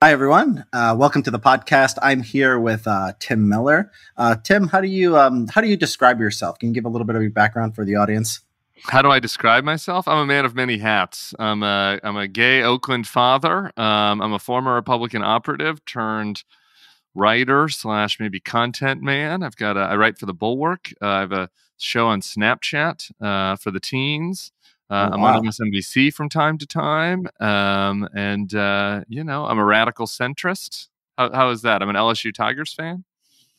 Hi, everyone. Uh, welcome to the podcast. I'm here with uh, Tim Miller. Uh, Tim, how do you um, how do you describe yourself? Can you give a little bit of your background for the audience? How do I describe myself? I'm a man of many hats. I'm a I'm a gay Oakland father. Um, I'm a former Republican operative turned writer slash maybe content man. I've got a, I write for the Bulwark. Uh, I have a show on Snapchat uh, for the teens. Uh, oh, I'm on MSNBC from time to time, um, and uh, you know I'm a radical centrist. How, how is that? I'm an LSU Tigers fan.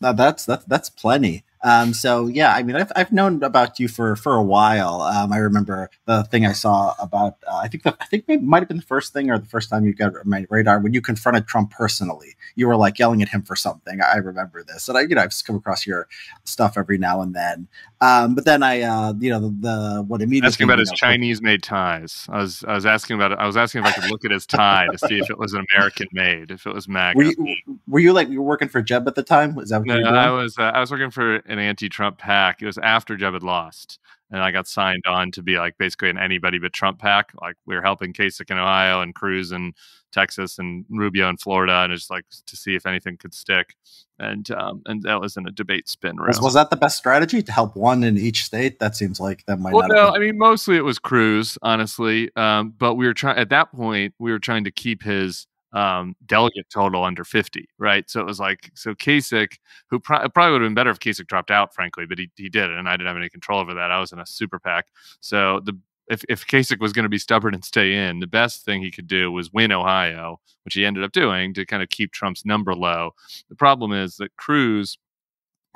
Now that's that's that's plenty. Um, so yeah, I mean, I've, I've known about you for for a while. Um, I remember the thing I saw about. Uh, I think the, I think it might have been the first thing or the first time you got my radar when you confronted Trump personally. You were like yelling at him for something. I remember this, and I you know I've come across your stuff every now and then. Um, but then I uh, you know the, the what immediately asking about his Chinese made ties. I was I was asking about I was asking if I could look at his tie to see if it was an American made, if it was MAGA. Were you, were you like you were working for Jeb at the time? Was that what no, you were doing? I was uh, I was working for an anti-Trump PAC. It was after Jeb had lost, and I got signed on to be like basically an anybody but Trump PAC. Like we were helping Kasich in Ohio and Cruz in Texas and Rubio in Florida, and just like to see if anything could stick. And um, and that was in a debate spin room. Was, was that the best strategy to help one in each state? That seems like that might. Well, no, I mean mostly it was Cruz, honestly. Um, but we were trying at that point we were trying to keep his um, delegate total under 50, right? So it was like, so Kasich, who pro- probably would have been better if Kasich dropped out, frankly, but he, he did, and I didn't have any control over that. I was in a super PAC. So the if, if Kasich was going to be stubborn and stay in, the best thing he could do was win Ohio, which he ended up doing to kind of keep Trump's number low. The problem is that Cruz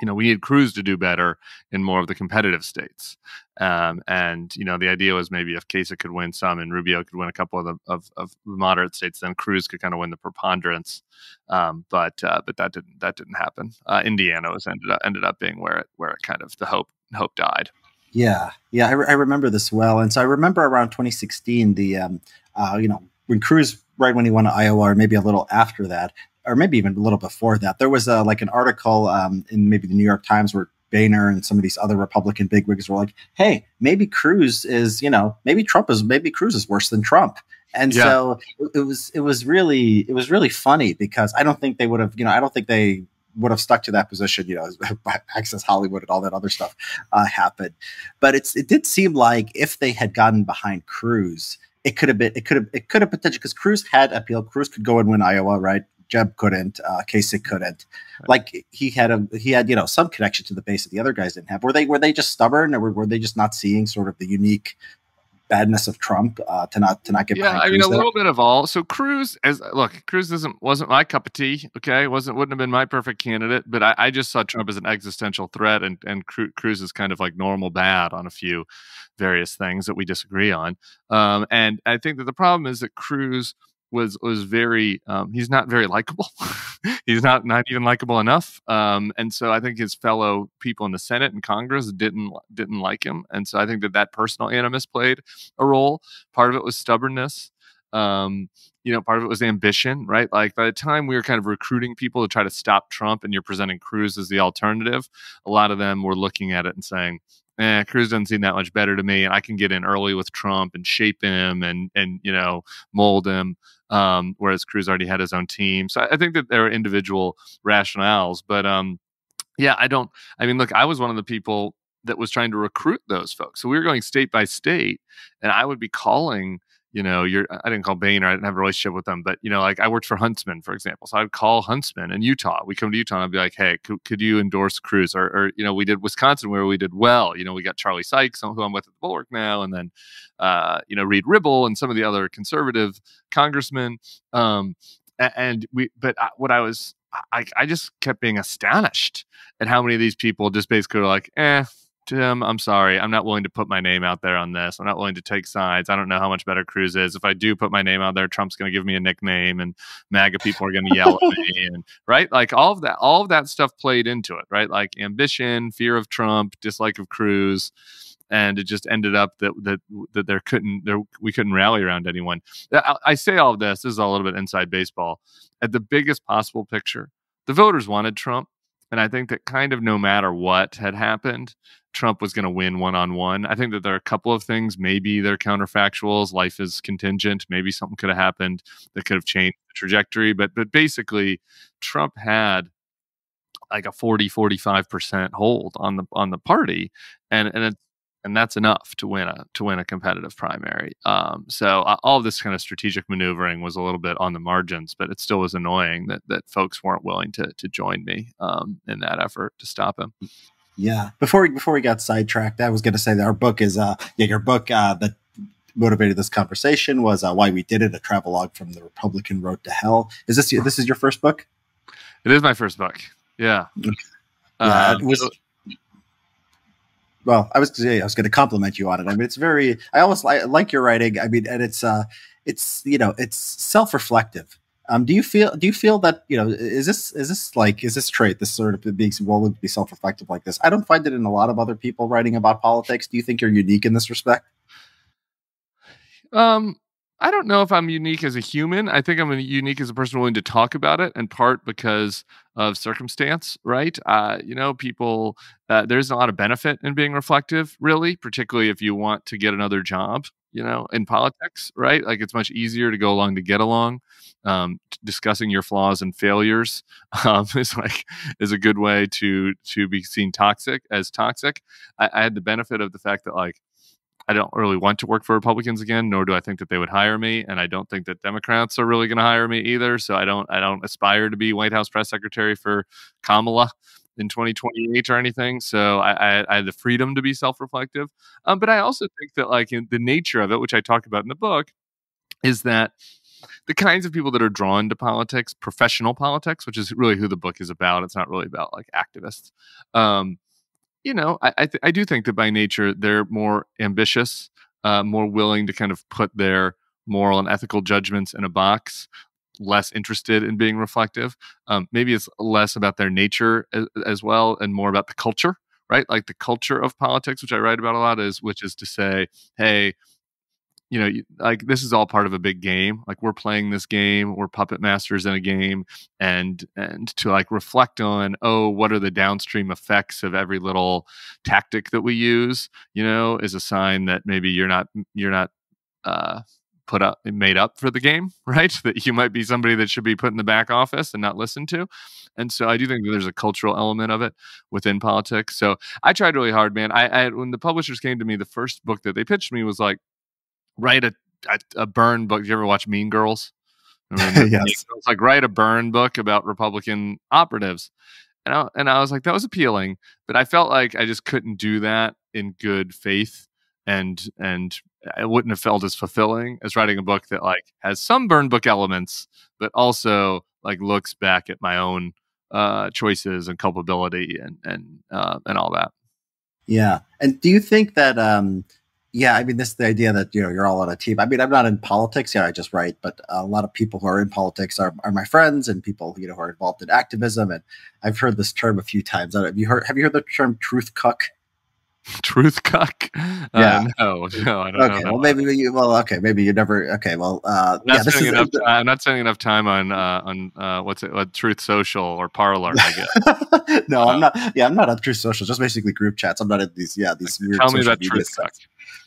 you know, we need Cruz to do better in more of the competitive states. Um, and you know, the idea was maybe if Kasich could win some and Rubio could win a couple of the of, of moderate states, then Cruz could kind of win the preponderance. Um, but uh, but that didn't that didn't happen. Uh, Indiana was ended up ended up being where it where it kind of the hope hope died. Yeah, yeah, I, re- I remember this well, and so I remember around 2016, the um, uh, you know when Cruz right when he won Iowa, or maybe a little after that, or maybe even a little before that, there was a, like an article um, in maybe the New York Times where Boehner and some of these other Republican bigwigs were like, "Hey, maybe Cruz is, you know, maybe Trump is, maybe Cruz is worse than Trump." And yeah. so it was, it was really, it was really funny because I don't think they would have, you know, I don't think they would have stuck to that position, you know, Access Hollywood and all that other stuff uh, happened. But it's, it did seem like if they had gotten behind Cruz, it could have been, it could have, it could have potentially because Cruz had appeal. Cruz could go and win Iowa, right? Jeb couldn't, uh, Kasich couldn't. Right. Like he had a he had you know some connection to the base that the other guys didn't have. Were they were they just stubborn, or were, were they just not seeing sort of the unique badness of Trump uh, to not to not get? Yeah, I mean a there? little bit of all. So Cruz, as look, Cruz isn't wasn't my cup of tea. Okay, wasn't wouldn't have been my perfect candidate, but I, I just saw Trump as an existential threat, and and Cruz is kind of like normal bad on a few various things that we disagree on. Um, and I think that the problem is that Cruz was was very um, he's not very likable. He's not not even likable enough. Um, and so i think his fellow people in the senate and congress didn't didn't like him. And so i think that that personal animus played a role. Part of it was stubbornness. Um, you know part of it was ambition right? Like by the time we were kind of recruiting people to try to stop trump and you're presenting cruz as the alternative a lot of them were looking at it and saying eh, Cruz doesn't seem that much better to me, and I can get in early with Trump and shape him and and you know mold him. Um, whereas Cruz already had his own team, so I, I think that there are individual rationales. But um, yeah, I don't. I mean, look, I was one of the people that was trying to recruit those folks. So we were going state by state, and I would be calling you know, you're I didn't call Boehner, I didn't have a relationship with them, but you know, like I worked for Huntsman, for example. So I'd call Huntsman in Utah. We come to Utah and I'd be like, hey, could, could you endorse Cruz? Or, or, you know, we did Wisconsin where we did well. You know, we got Charlie Sykes, who I'm with at the Bulwark now, and then uh, you know, Reed Ribble and some of the other conservative congressmen. Um, and we but what I was I, I just kept being astonished at how many of these people just basically were like, eh, Tim, I'm sorry. I'm not willing to put my name out there on this. I'm not willing to take sides. I don't know how much better Cruz is. If I do put my name out there, Trump's going to give me a nickname and MAGA people are going to yell at me. And right. Like all of that, all of that stuff played into it, right? Like ambition, fear of Trump, dislike of Cruz. And it just ended up that that that there couldn't there we couldn't rally around anyone. I, I say all of this. This is all a little bit inside baseball. At the biggest possible picture, the voters wanted Trump and I think that kind of no matter what had happened, Trump was going to win one on one. I think that there are a couple of things. Maybe they're counterfactuals. Life is contingent. Maybe something could have happened that could have changed the trajectory. But but basically, Trump had like a 40 45% hold on the on the party and and and that's enough to win a to win a competitive primary. Um, so uh, all this kind of strategic maneuvering was a little bit on the margins, but it still was annoying that that folks weren't willing to to join me um, in that effort to stop him. Yeah. Before we before we got sidetracked, I was going to say that our book is uh yeah your book uh that motivated this conversation was uh, why we did it a travelogue from the Republican road to hell. Is this this is your first book? It is my first book. Yeah. Yeah. Um, it was, well, I was I was going to compliment you on it. I mean, it's very. I always li- like your writing. I mean, and it's uh, it's you know, it's self reflective. Um, do you feel do you feel that you know is this is this like is this trait this sort of being willing to be self reflective like this? I don't find it in a lot of other people writing about politics. Do you think you're unique in this respect? Um, I don't know if I'm unique as a human. I think I'm unique as a person willing to talk about it, in part because of circumstance, right? Uh, you know, people, uh, there's a lot of benefit in being reflective, really, particularly if you want to get another job, you know, in politics, right? Like it's much easier to go along to get along. Um, discussing your flaws and failures um, is like is a good way to to be seen toxic as toxic. I, I had the benefit of the fact that like I don't really want to work for Republicans again, nor do I think that they would hire me, and I don't think that Democrats are really going to hire me either. So I don't I don't aspire to be White House press secretary for Kamala in 2028 or anything. So I, I, I had the freedom to be self-reflective, um, but I also think that like the nature of it, which I talk about in the book, is that the kinds of people that are drawn to politics, professional politics, which is really who the book is about. It's not really about like activists. Um, you know, I I, th- I, do think that by nature they're more ambitious, uh, more willing to kind of put their moral and ethical judgments in a box, less interested in being reflective. Um, maybe it's less about their nature as, as, well, and more about the culture, right? Like the culture of politics, which I write about a lot, is which is to say, hey, you know, like this is all part of a big game. Like we're playing this game, we're puppet masters in a game, and and to like reflect on, oh, what are the downstream effects of every little tactic that we use? You know, is a sign that maybe you're not you're not uh, put up made up for the game, right? That you might be somebody that should be put in the back office and not listened to. And so I do think there's a cultural element of it within politics. So I tried really hard, man. I, I when the publishers came to me, the first book that they pitched me was like write a, a, a burn book. Did you ever watch Mean Girls? yes. It's like write a burn book about Republican operatives. And I, and I was like, that was appealing, but I felt like I just couldn't do that in good faith, and and I wouldn't have felt as fulfilling as writing a book that like has some burn book elements, but also like looks back at my own uh, choices and culpability and and uh, and all that. Yeah, and do you think that um, yeah, I mean, this is the idea that you know you're all on a team. I mean, I'm not in politics. Yeah, I just write, but a lot of people who are in politics are, are my friends and people you know who are involved in activism. And I've heard this term a few times. Have you heard? Have you heard the term "truth cuck"? Truth cuck? Uh, yeah. Uh, no, no, I don't okay, know. well, maybe you. Well, okay, maybe you never. Okay, well, uh, I'm not yeah, this is. Enough, uh, I'm not spending enough time on uh, on uh, what's it? What, Truth Social or Parler? I guess. no, I'm not. Yeah, I'm not on Truth Social. Just basically group chats. I'm not in these. Yeah, these weird. Tell me about Truth cuck.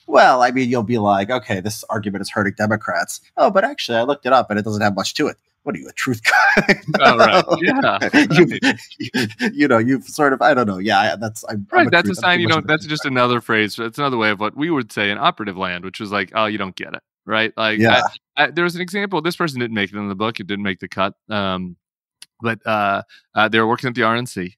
Well, I mean, you'll be like, okay, this argument is hurting Democrats. Oh, but actually, I looked it up and it doesn't have much to it. What are you, a truth guy? oh, right. Yeah. you, you, know, you've sort of, I don't know. Yeah, that's, I'm, right. I'm a that's truth, a sign, you know, that's just another phrase. That's another way of what we would say in operative land, which was like, oh, you don't get it. Right. Like, yeah. I, I, there was an example. This person didn't make it in the book. It didn't make the cut. Um, but uh, uh, they were working at the RNC.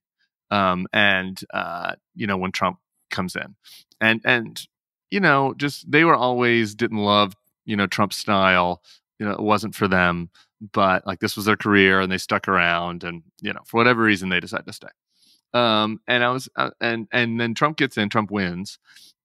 Um, and, uh, you know, when Trump comes in and, and, you know, just they were always didn't love, you know, Trump style. You know, it wasn't for them, but like this was their career and they stuck around and, you know, for whatever reason they decided to stay. Um, and I was, uh, and, and then Trump gets in, Trump wins.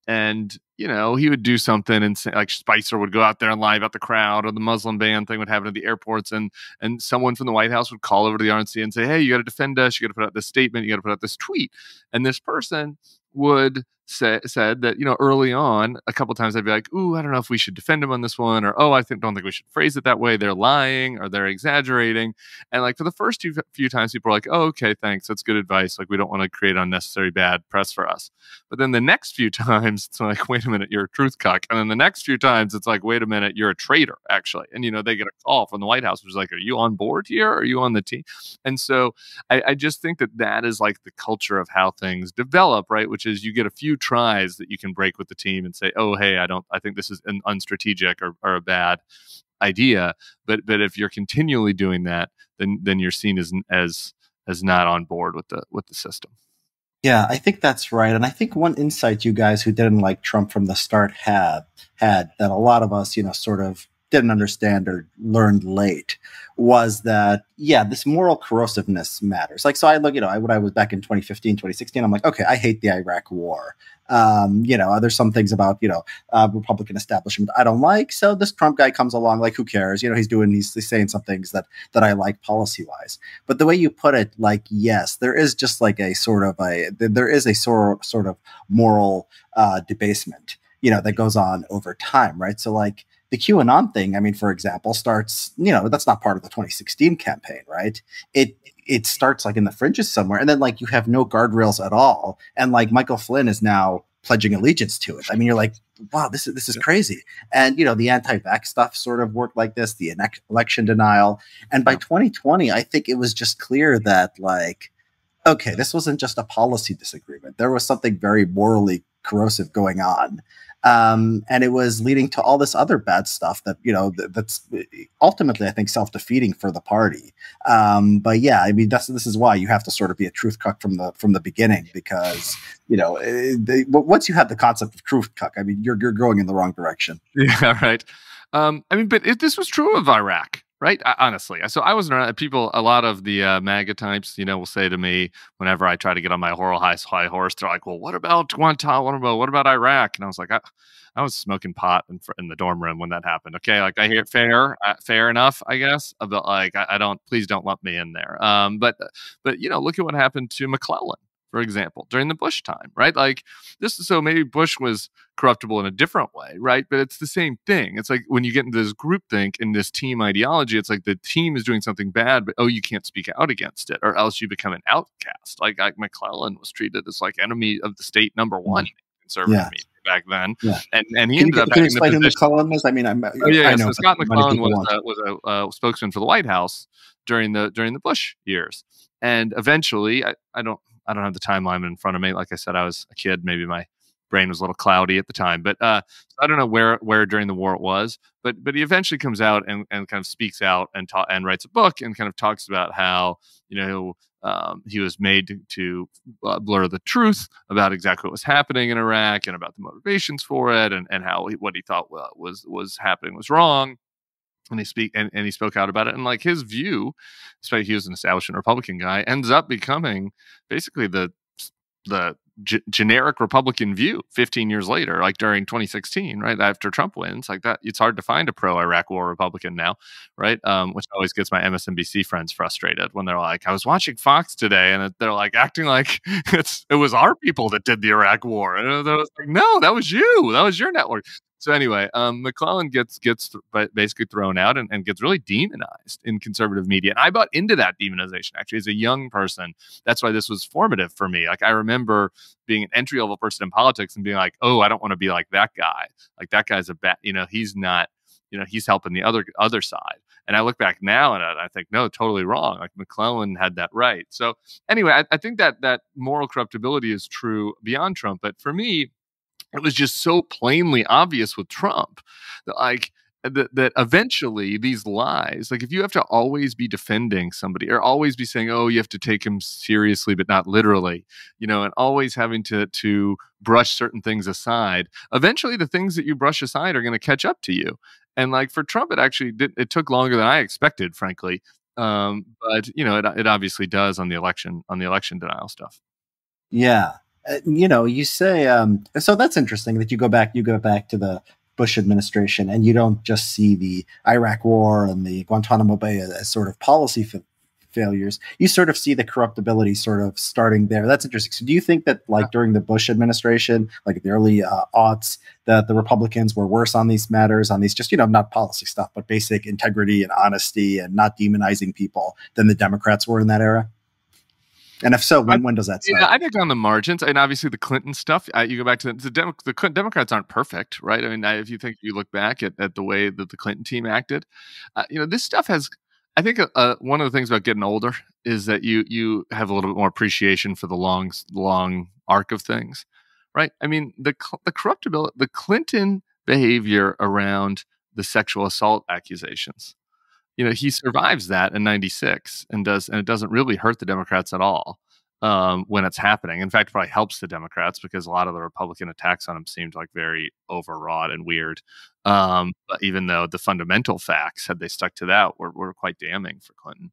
And, you know, he would do something and say, like Spicer would go out there and lie about the crowd or the Muslim ban thing would happen at the airports. And, and someone from the White House would call over to the RNC and say, Hey, you got to defend us. You got to put out this statement. You got to put out this tweet. And this person would say, said that you know early on a couple times I'd be like, "Ooh, I don't know if we should defend him on this one," or "Oh, I think don't think we should phrase it that way. They're lying or they're exaggerating." And like for the first few, few times, people are like, "Oh, okay, thanks. That's good advice. Like we don't want to create unnecessary bad press for us." But then the next few times, it's like, "Wait a minute, you're a truth cuck," and then the next few times, it's like, "Wait a minute, you're a traitor." Actually, and you know they get a call from the White House, which is like, "Are you on board here? Are you on the team?" And so I, I just think that that is like the culture of how things develop, right? Which is you get a few tries that you can break with the team and say, "Oh, hey, I don't, I think this is an unstrategic or, or a bad idea." But but if you're continually doing that, then then you're seen as as as not on board with the with the system. Yeah, I think that's right. And I think one insight you guys who didn't like Trump from the start had had that a lot of us, you know, sort of didn't understand or learned late was that yeah this moral corrosiveness matters. Like so i look you know I, when i was back in 2015 2016 i'm like okay i hate the iraq war. Um, you know there's some things about you know uh, republican establishment i don't like? So this trump guy comes along like who cares? You know he's doing he's, he's saying some things that that i like policy wise but the way you put it like yes there is just like a sort of a there is a sort sort of moral uh, debasement you know that goes on over time right? So like the QAnon thing, I mean, for example, starts, you know, that's not part of the 2016 campaign, right? It it starts like in the fringes somewhere, and then like you have no guardrails at all, and like Michael Flynn is now pledging allegiance to it. I mean, you're like, wow, this is this is crazy. And you know, the anti-vax stuff sort of worked like this, the election denial, and by 2020, I think it was just clear that like, okay, this wasn't just a policy disagreement. There was something very morally corrosive going on um, and it was leading to all this other bad stuff that you know th- that's ultimately I think self defeating for the party. Um, but yeah, I mean that's this is why you have to sort of be a truth cuck from the from the beginning because you know eh, they, once you have the concept of truth cuck, I mean you're you're going in the wrong direction. Yeah, right. Um, I mean, but if this was true of Iraq, right? I, honestly, so I wasn't around. People, a lot of the uh, MAGA types, you know, will say to me whenever I try to get on my horror high, high horse, they're like, "Well, what about Guantanamo? What about Iraq?" And I was like, I, I was smoking pot in, in, the dorm room when that happened. Okay, like I hear fair, uh, fair enough, I guess. But like, I, I, don't. Please don't lump me in there. Um, but but you know, look at what happened to McClellan for example, during the Bush time, right? Like this, so maybe Bush was corruptible in a different way, right? But it's the same thing. It's like when you get into this group think and this team ideology, it's like the team is doing something bad, but oh, you can't speak out against it, or else you become an outcast. Like, like McClellan was treated as like enemy of the state number mm. one conservative yeah. back then, yeah. and and he can ended you, up can you explain who McClellan was? I mean, I'm, oh, yeah, know, so Scott McClellan was uh, was a uh, spokesman for the White House during the during the Bush years, and eventually, I, I don't I don't have the timeline in front of me. Like I said, I was a kid. Maybe my brain was a little cloudy at the time, but uh, I don't know where where during the war it was. But but he eventually comes out and, and kind of speaks out and ta- and writes a book and kind of talks about how you know um, he was made to, to uh, blur the truth about exactly what was happening in Iraq and about the motivations for it and and how he, what he thought was was happening was wrong and he speak and, and he spoke out about it and like his view especially he was an establishment republican guy ends up becoming basically the the g- generic republican view 15 years later like during 2016 right after trump wins like that it's hard to find a pro-iraq war republican now right um, which always gets my msnbc friends frustrated when they're like i was watching fox today and they're like acting like it's it was our people that did the iraq war and was like no that was you that was your network so anyway, um, McClellan gets gets th- basically thrown out and, and, gets really demonized in conservative media. And I bought into that demonization actually as a young person. That's why this was formative for me. Like I remember being an entry level person in politics and being like, oh, I don't want to be like that guy. Like that guy's a bad, you know, he's not, you know, he's helping the other other side. And I look back now and I, I think, no, totally wrong. Like McClellan had that right. So anyway, I, I think that that moral corruptibility is true beyond Trump. But for me, it was just so plainly obvious with Trump that like that, that eventually these lies like if you have to always be defending somebody or always be saying oh you have to take him seriously but not literally you know and always having to to brush certain things aside eventually the things that you brush aside are going to catch up to you. And like for trump it actually did it took longer than i expected frankly um, but you know it, it obviously does on the election on the election denial stuff. Yeah uh, you know, you say, um, so that's interesting that you go back, you go back to the Bush administration and you don't just see the Iraq war and the Guantanamo Bay as, sort of policy failures. You sort of see the corruptibility sort of starting there. That's interesting. So, do you think that, like during the Bush administration, like the early uh, aughts, that the Republicans were worse on these matters, on these just you know not policy stuff, but basic integrity and honesty and not demonizing people than the Democrats were in that era? And if so, when, I, when does that start? Yeah, I think on the margins, and obviously the Clinton stuff. Uh, you go back to the, the, Dem- the, Democrats aren't perfect, right? I mean, if you think you look back at, at the way that the Clinton team acted, uh, you know, this stuff has I think uh, uh, one of the things about getting older is that you you have a little bit more appreciation for the long long arc of things, right? I mean, the the corruptibility, the Clinton behavior around the sexual assault accusations. You know, he survives that in '96 and does, and it doesn't really hurt the Democrats at all um, when it's happening. In fact, it probably helps the Democrats because a lot of the Republican attacks on him seemed like very overwrought and weird. Um, even though the fundamental facts, had they stuck to that, were, were quite damning for Clinton,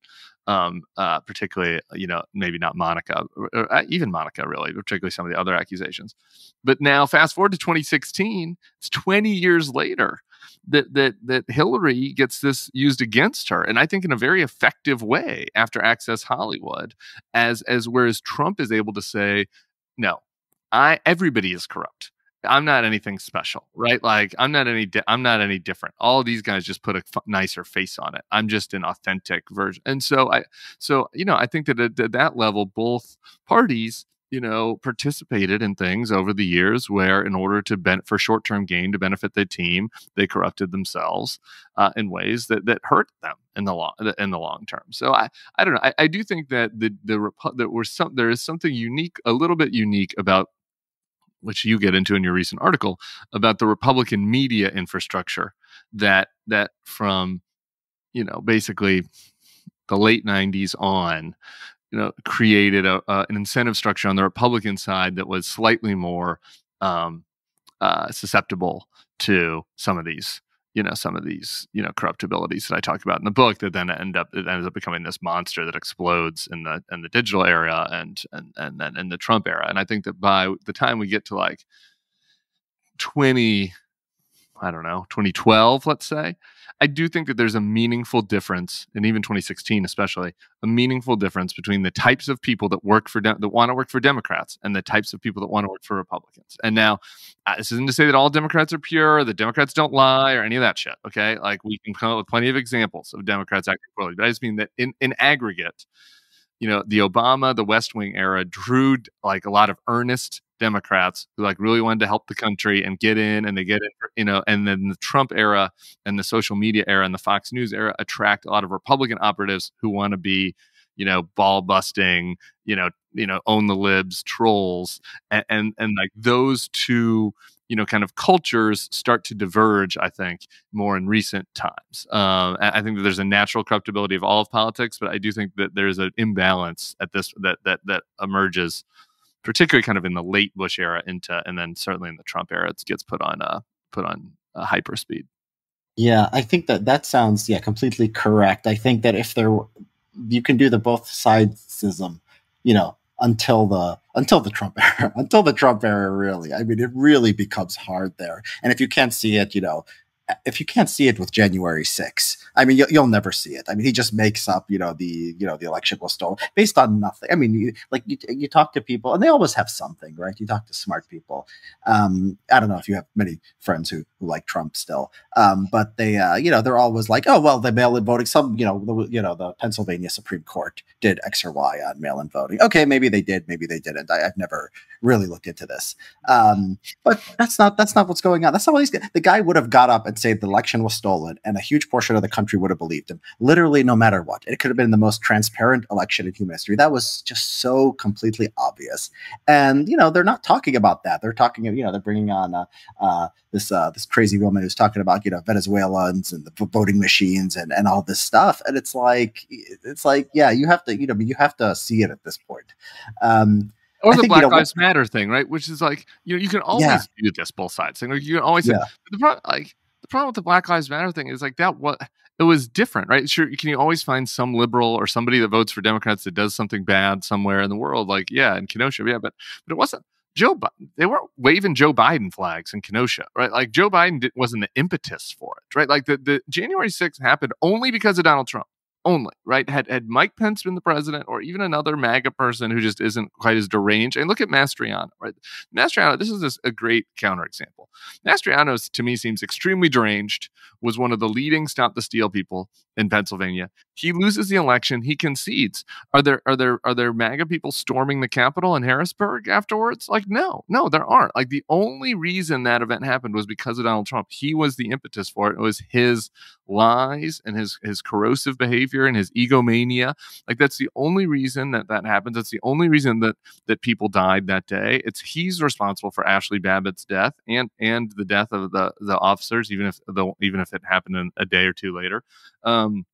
um, uh, particularly, you know, maybe not Monica, or, or, uh, even Monica, really, particularly some of the other accusations. But now, fast forward to 2016, it's 20 years later that that that Hillary gets this used against her, and I think in a very effective way after Access Hollywood, as as whereas Trump is able to say, no, I everybody is corrupt. I'm not anything special, right? Like I'm not any di- I'm not any different. All these guys just put a f- nicer face on it. I'm just an authentic version. And so I so you know, I think that at, at that level both parties you know, participated in things over the years where, in order to ben- for short term gain to benefit the team, they corrupted themselves uh, in ways that that hurt them in the long in the long term. So I I don't know. I, I do think that the the that we're some there is something unique, a little bit unique about which you get into in your recent article about the Republican media infrastructure that that from you know basically the late 90s on you know, created a, uh, an incentive structure on the Republican side that was slightly more um, uh, susceptible to some of these, you know, some of these, you know, corruptibilities that I talk about in the book. That then end up it ends up becoming this monster that explodes in the in the digital era and and and then in the Trump era. And I think that by the time we get to like twenty, I don't know, twenty twelve, let's say, I do think that there's a meaningful difference, and even 2016 especially, a meaningful difference between the types of people that work for de- that want to work for Democrats and the types of people that want to work for Republicans. And now, uh, this isn't to say that all Democrats are pure, that Democrats don't lie, or any of that shit. Okay, like we can come up with plenty of examples of Democrats acting poorly, but I just mean that in in aggregate, you know, the Obama, the West Wing era drew like a lot of earnest Democrats who like really wanted to help the country and get in and they get in, you know, and then the Trump era and the social media era and the Fox News era attract a lot of Republican operatives who want to be, you know, ball busting, you know, you know, own the libs, trolls, and, and and like those two you know kind of cultures start to diverge i think more in recent times um, i think that there's a natural corruptibility of all of politics but i do think that there's an imbalance at this that that that emerges particularly kind of in the late Bush era into, and then certainly in the Trump era, it gets put on uh, put on uh, hyper speed. Yeah, I think that that sounds yeah completely correct. I think that if there you can do the both sidesism, you know, until the until the Trump era, until the Trump era really. I mean, it really becomes hard there. And if you can't see it, you know, if you can't see it with January 6, I mean, you'll, you'll, never see it. I mean, he just makes up, you know, the you know the election was stolen based on nothing. I mean, you, like you, you talk to people, and they always have something, right? You talk to smart people. Um, I don't know if you have many friends who, who like Trump still, um, but they, uh, you know, they're always like, oh well, the mail-in voting. Some, you know, the, you know, the Pennsylvania Supreme Court did X or Y on mail-in voting. Okay, maybe they did, maybe they didn't. I, have never really looked into this, um, but that's not that's not what's going on. That's not what he's. The guy would have got up and say the election was stolen, and a huge portion of the country would have believed him. Literally, no matter what, it could have been the most transparent election in human history. That was just so completely obvious. And you know, they're not talking about that. They're talking, you know, they're bringing on uh, uh, this uh, this crazy woman who's talking about you know Venezuelans and the voting machines and and all this stuff. And it's like, it's like, yeah, you have to, you know, you have to see it at this point. Um, or I the think, Black you know, Lives Matter thing, right? Which is like, you know, you can always yeah. do this both sides thing. Like you can always yeah. say, the problem, like problem with the Black Lives Matter thing is like that. What it was different, right? Sure, can you always find some liberal or somebody that votes for Democrats that does something bad somewhere in the world? Like, yeah, in Kenosha, yeah, but but it wasn't Joe. They weren't waving Joe Biden flags in Kenosha, right? Like Joe Biden wasn't the impetus for it, right? Like the the January 6th happened only because of Donald Trump only, right? Had had Mike Pence been the president, or even another MAGA person who just isn't quite as deranged, and look at Mastriano, right? Mastriano, this is a great counterexample. Mastriano, to me, seems extremely deranged. Was one of the leading stop the steal people in Pennsylvania. He loses the election. He concedes. Are there are there are there MAGA people storming the Capitol in Harrisburg afterwards? Like, no, no, there aren't. Like the only reason that event happened was because of Donald Trump. He was the impetus for it. It was his lies and his his corrosive behavior and his egomania. Like that's the only reason that that happens. That's the only reason that that people died that day. It's he's responsible for Ashley Babbitt's death and and the death of the the officers, even if the even if it happened a day or two later. Um,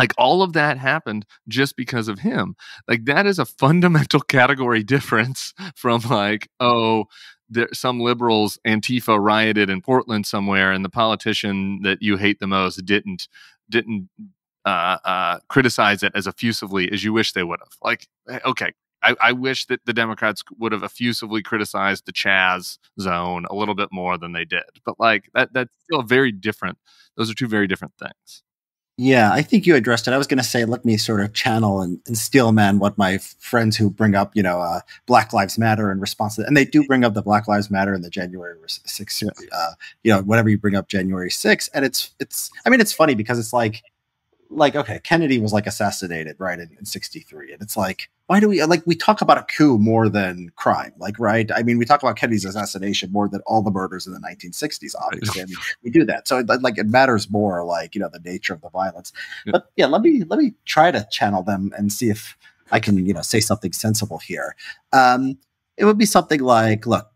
like all of that happened just because of him like that is a fundamental category difference from like oh there, some liberals antifa rioted in portland somewhere and the politician that you hate the most didn't didn't uh, uh, criticize it as effusively as you wish they would have like eh, okay I, I, wish that the Democrats would have effusively criticized the Chaz zone a little bit more than they did. But like that, that's still very different. Those are two very different things. Yeah, I think you addressed it. I was going to say, let me sort of channel and, and steel man what my friends who bring up, you know, uh, Black Lives Matter in response to. And they do bring up the Black Lives Matter and the January 6th, uh, you know, whatever you bring up January 6th. And it's, it's, I mean, it's funny because it's like, like okay kennedy was like assassinated right in, in 63 and it's like why do we like we talk about a coup more than crime like right? I mean we talk about kennedy's assassination more than all the murders in the 1960s obviously. I mean, we do that. So like it matters more like you know the nature of the violence. Yeah. but yeah let me let me try to channel them and see if i can you know say something sensible here. Um it would be something like look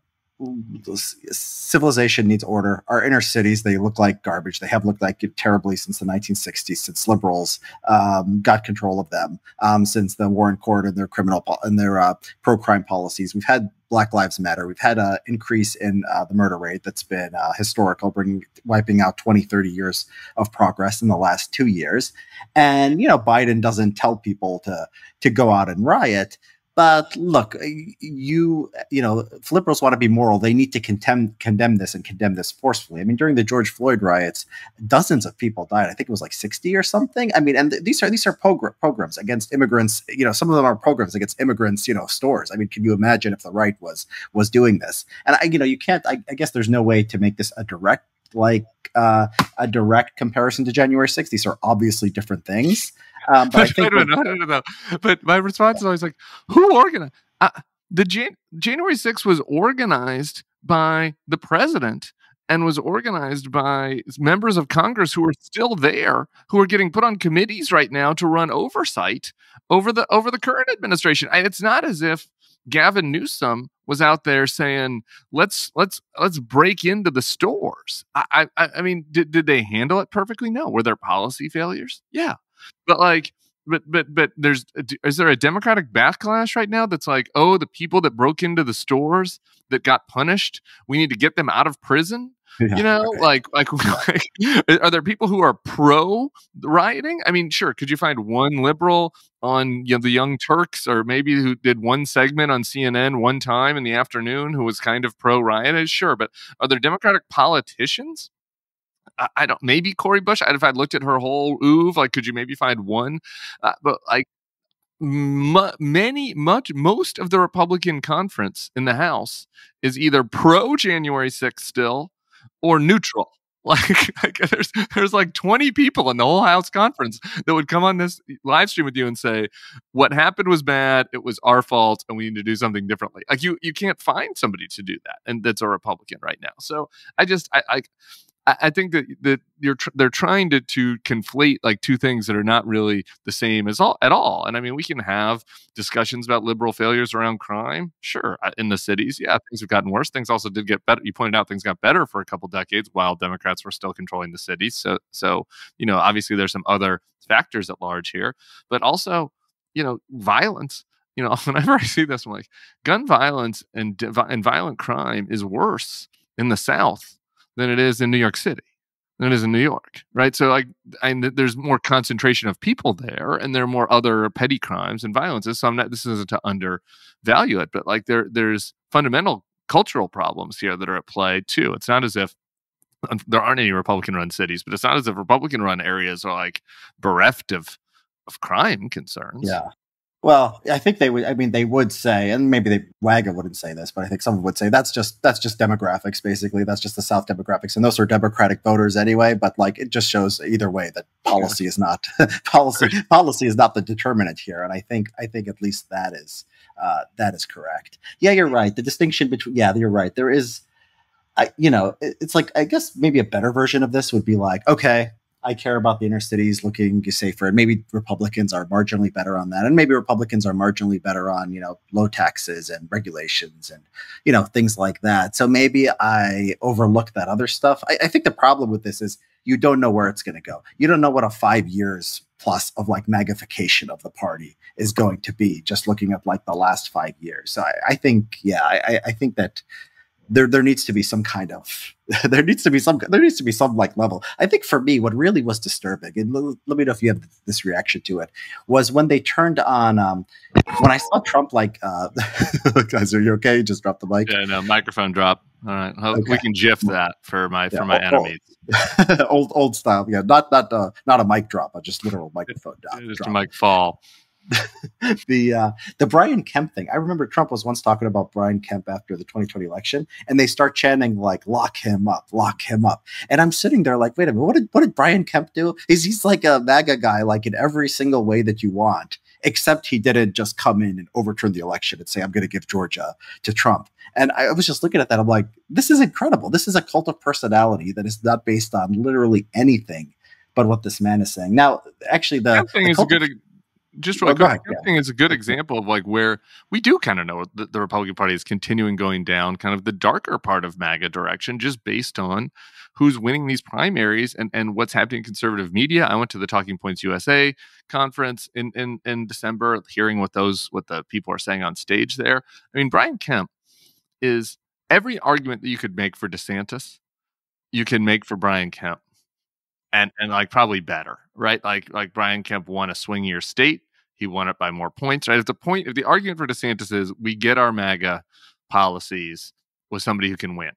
civilization needs order. Our inner cities, they look like garbage. They have looked like it terribly since the 1960s, since liberals um, got control of them, um, since the Warren Court and their criminal po- and their uh, pro-crime policies. We've had Black Lives Matter. We've had an increase in uh, the murder rate that's been uh, historical, bringing wiping out 20, 30 years of progress in the last two years. And you know, Biden doesn't tell people to to go out and riot but look, you you know, liberals want to be moral. They need to condemn condemn this and condemn this forcefully. I mean, during the George Floyd riots, dozens of people died. I think it was like sixty or something. I mean, and th- these are these are pogr- pogroms against immigrants. You know, some of them are pogroms against immigrants. You know, stores. I mean, can you imagine if the right was was doing this? And I, you know, you can't. I, I guess there's no way to make this a direct like uh, a direct comparison to January 6th. These are obviously different things. Um, but, no, no, no, but my response is always like, who organized? Uh, the Jan- January 6th was organized by the president and was organized by members of Congress who are still there, who are getting put on committees right now to run oversight over the over the current administration. And it's not as if Gavin Newsom was out there saying, "Let's let's let's break into the stores." I I, I mean, did did they handle it perfectly? No. Were there policy failures? Yeah but like but but but there's uh, is there a democratic backlash right now that's like oh the people that broke into the stores that got punished we need to get them out of prison? Yeah, you know like like, like are there people who are pro rioting i mean sure could you find one liberal on you know the young turks or maybe who did one segment on cnn one time in the afternoon who was kind of pro riot sure but are there democratic politicians I, I don't maybe Cori Bush. If I looked at her whole oeuvre, like could you maybe find one? Uh, but like many much most of the republican conference in the house is either pro january 6th still or neutral like, like, there's there's like 20 people in the whole house conference that would come on this live stream with you and say what happened was bad it was our fault and we need to do something differently like you you can't find somebody to do that and that's a republican right now so i just i, I I, think that that you're tr- they're trying to to conflate like two things that are not really the same as all at all. And I mean, we can have discussions about liberal failures around crime, sure, uh, in the cities. Yeah, things have gotten worse. Things also did get better. You pointed out things got better for a couple decades while Democrats were still controlling the cities. So so you know, obviously there's some other factors at large here, but also you know, violence you know, whenever I see this, I'm like, gun violence and and violent crime is worse in the South than it is in New York City than it is in New York, right? So like, and there's more concentration of people there, and there are more other petty crimes and violences. So I'm not. This isn't to undervalue it, but like there there's fundamental cultural problems here that are at play too. It's not as if there aren't any Republican run cities, but it's not as if Republican run areas are like bereft of of crime concerns. Yeah. Well, I think they would. I mean, they would say, and maybe they Waga wouldn't say this, but I think someone would say that's just that's just demographics. Basically, that's just the South demographics, and those are Democratic voters anyway. But like, it just shows either way that policy is not policy. policy is not the determinant here, and I think I think at least that is uh, that is correct. Yeah, you're right. The distinction between yeah, you're right. There is, I you know, it, it's like I guess maybe a better version of this would be like, okay, I care about the inner cities looking safer, and maybe Republicans are marginally better on that, and maybe Republicans are marginally better on you know low taxes and regulations and you know things like that. So maybe I overlook that other stuff. I, I think the problem with this is you don't know where it's going to go. You don't know what a five years plus of like MAGAfication of the party is going to be. Just looking at like the last five years. So I, I think yeah, I, I think that there there needs to be some kind of there needs to be some there needs to be some like level. I think for me, what really was disturbing, and let me know if you have this reaction to it, was when they turned on um, when I saw Trump like uh, guys, are you okay? You just dropped the mic. Yeah, no microphone drop. All right, okay. we can gif that for my yeah, for my old, enemies. old old style, yeah, not not uh, not a mic drop, but just literal microphone drop. Just drop. a mic fall. the uh, the Brian Kemp thing. I remember Trump was once talking about Brian Kemp after the 2020 election, and they start chanting like "lock him up, lock him up." And I'm sitting there like, wait a minute, what did what did Brian Kemp do? Is he's like a MAGA guy, like in every single way that you want, except he didn't just come in and overturn the election and say, "I'm going to give Georgia to Trump." And I was just looking at that. I'm like, this is incredible. This is a cult of personality that is not based on literally anything but what this man is saying. Now, actually, the, thing is good just really quick, I think it's a good mm-hmm. example of like where we do kind of know that the Republican Party is continuing going down kind of the darker part of MAGA direction, just based on who's winning these primaries and, and what's happening in conservative media. I went to the Talking Points USA conference in, in, in December, hearing what those what the people are saying on stage there. I mean, Brian Kemp is every argument that you could make for DeSantis, you can make for Brian Kemp and and like probably better, right? Like like Brian Kemp won a swingier state. He won it by more points, right? If the point, if the argument for DeSantis is we get our MAGA policies with somebody who can win,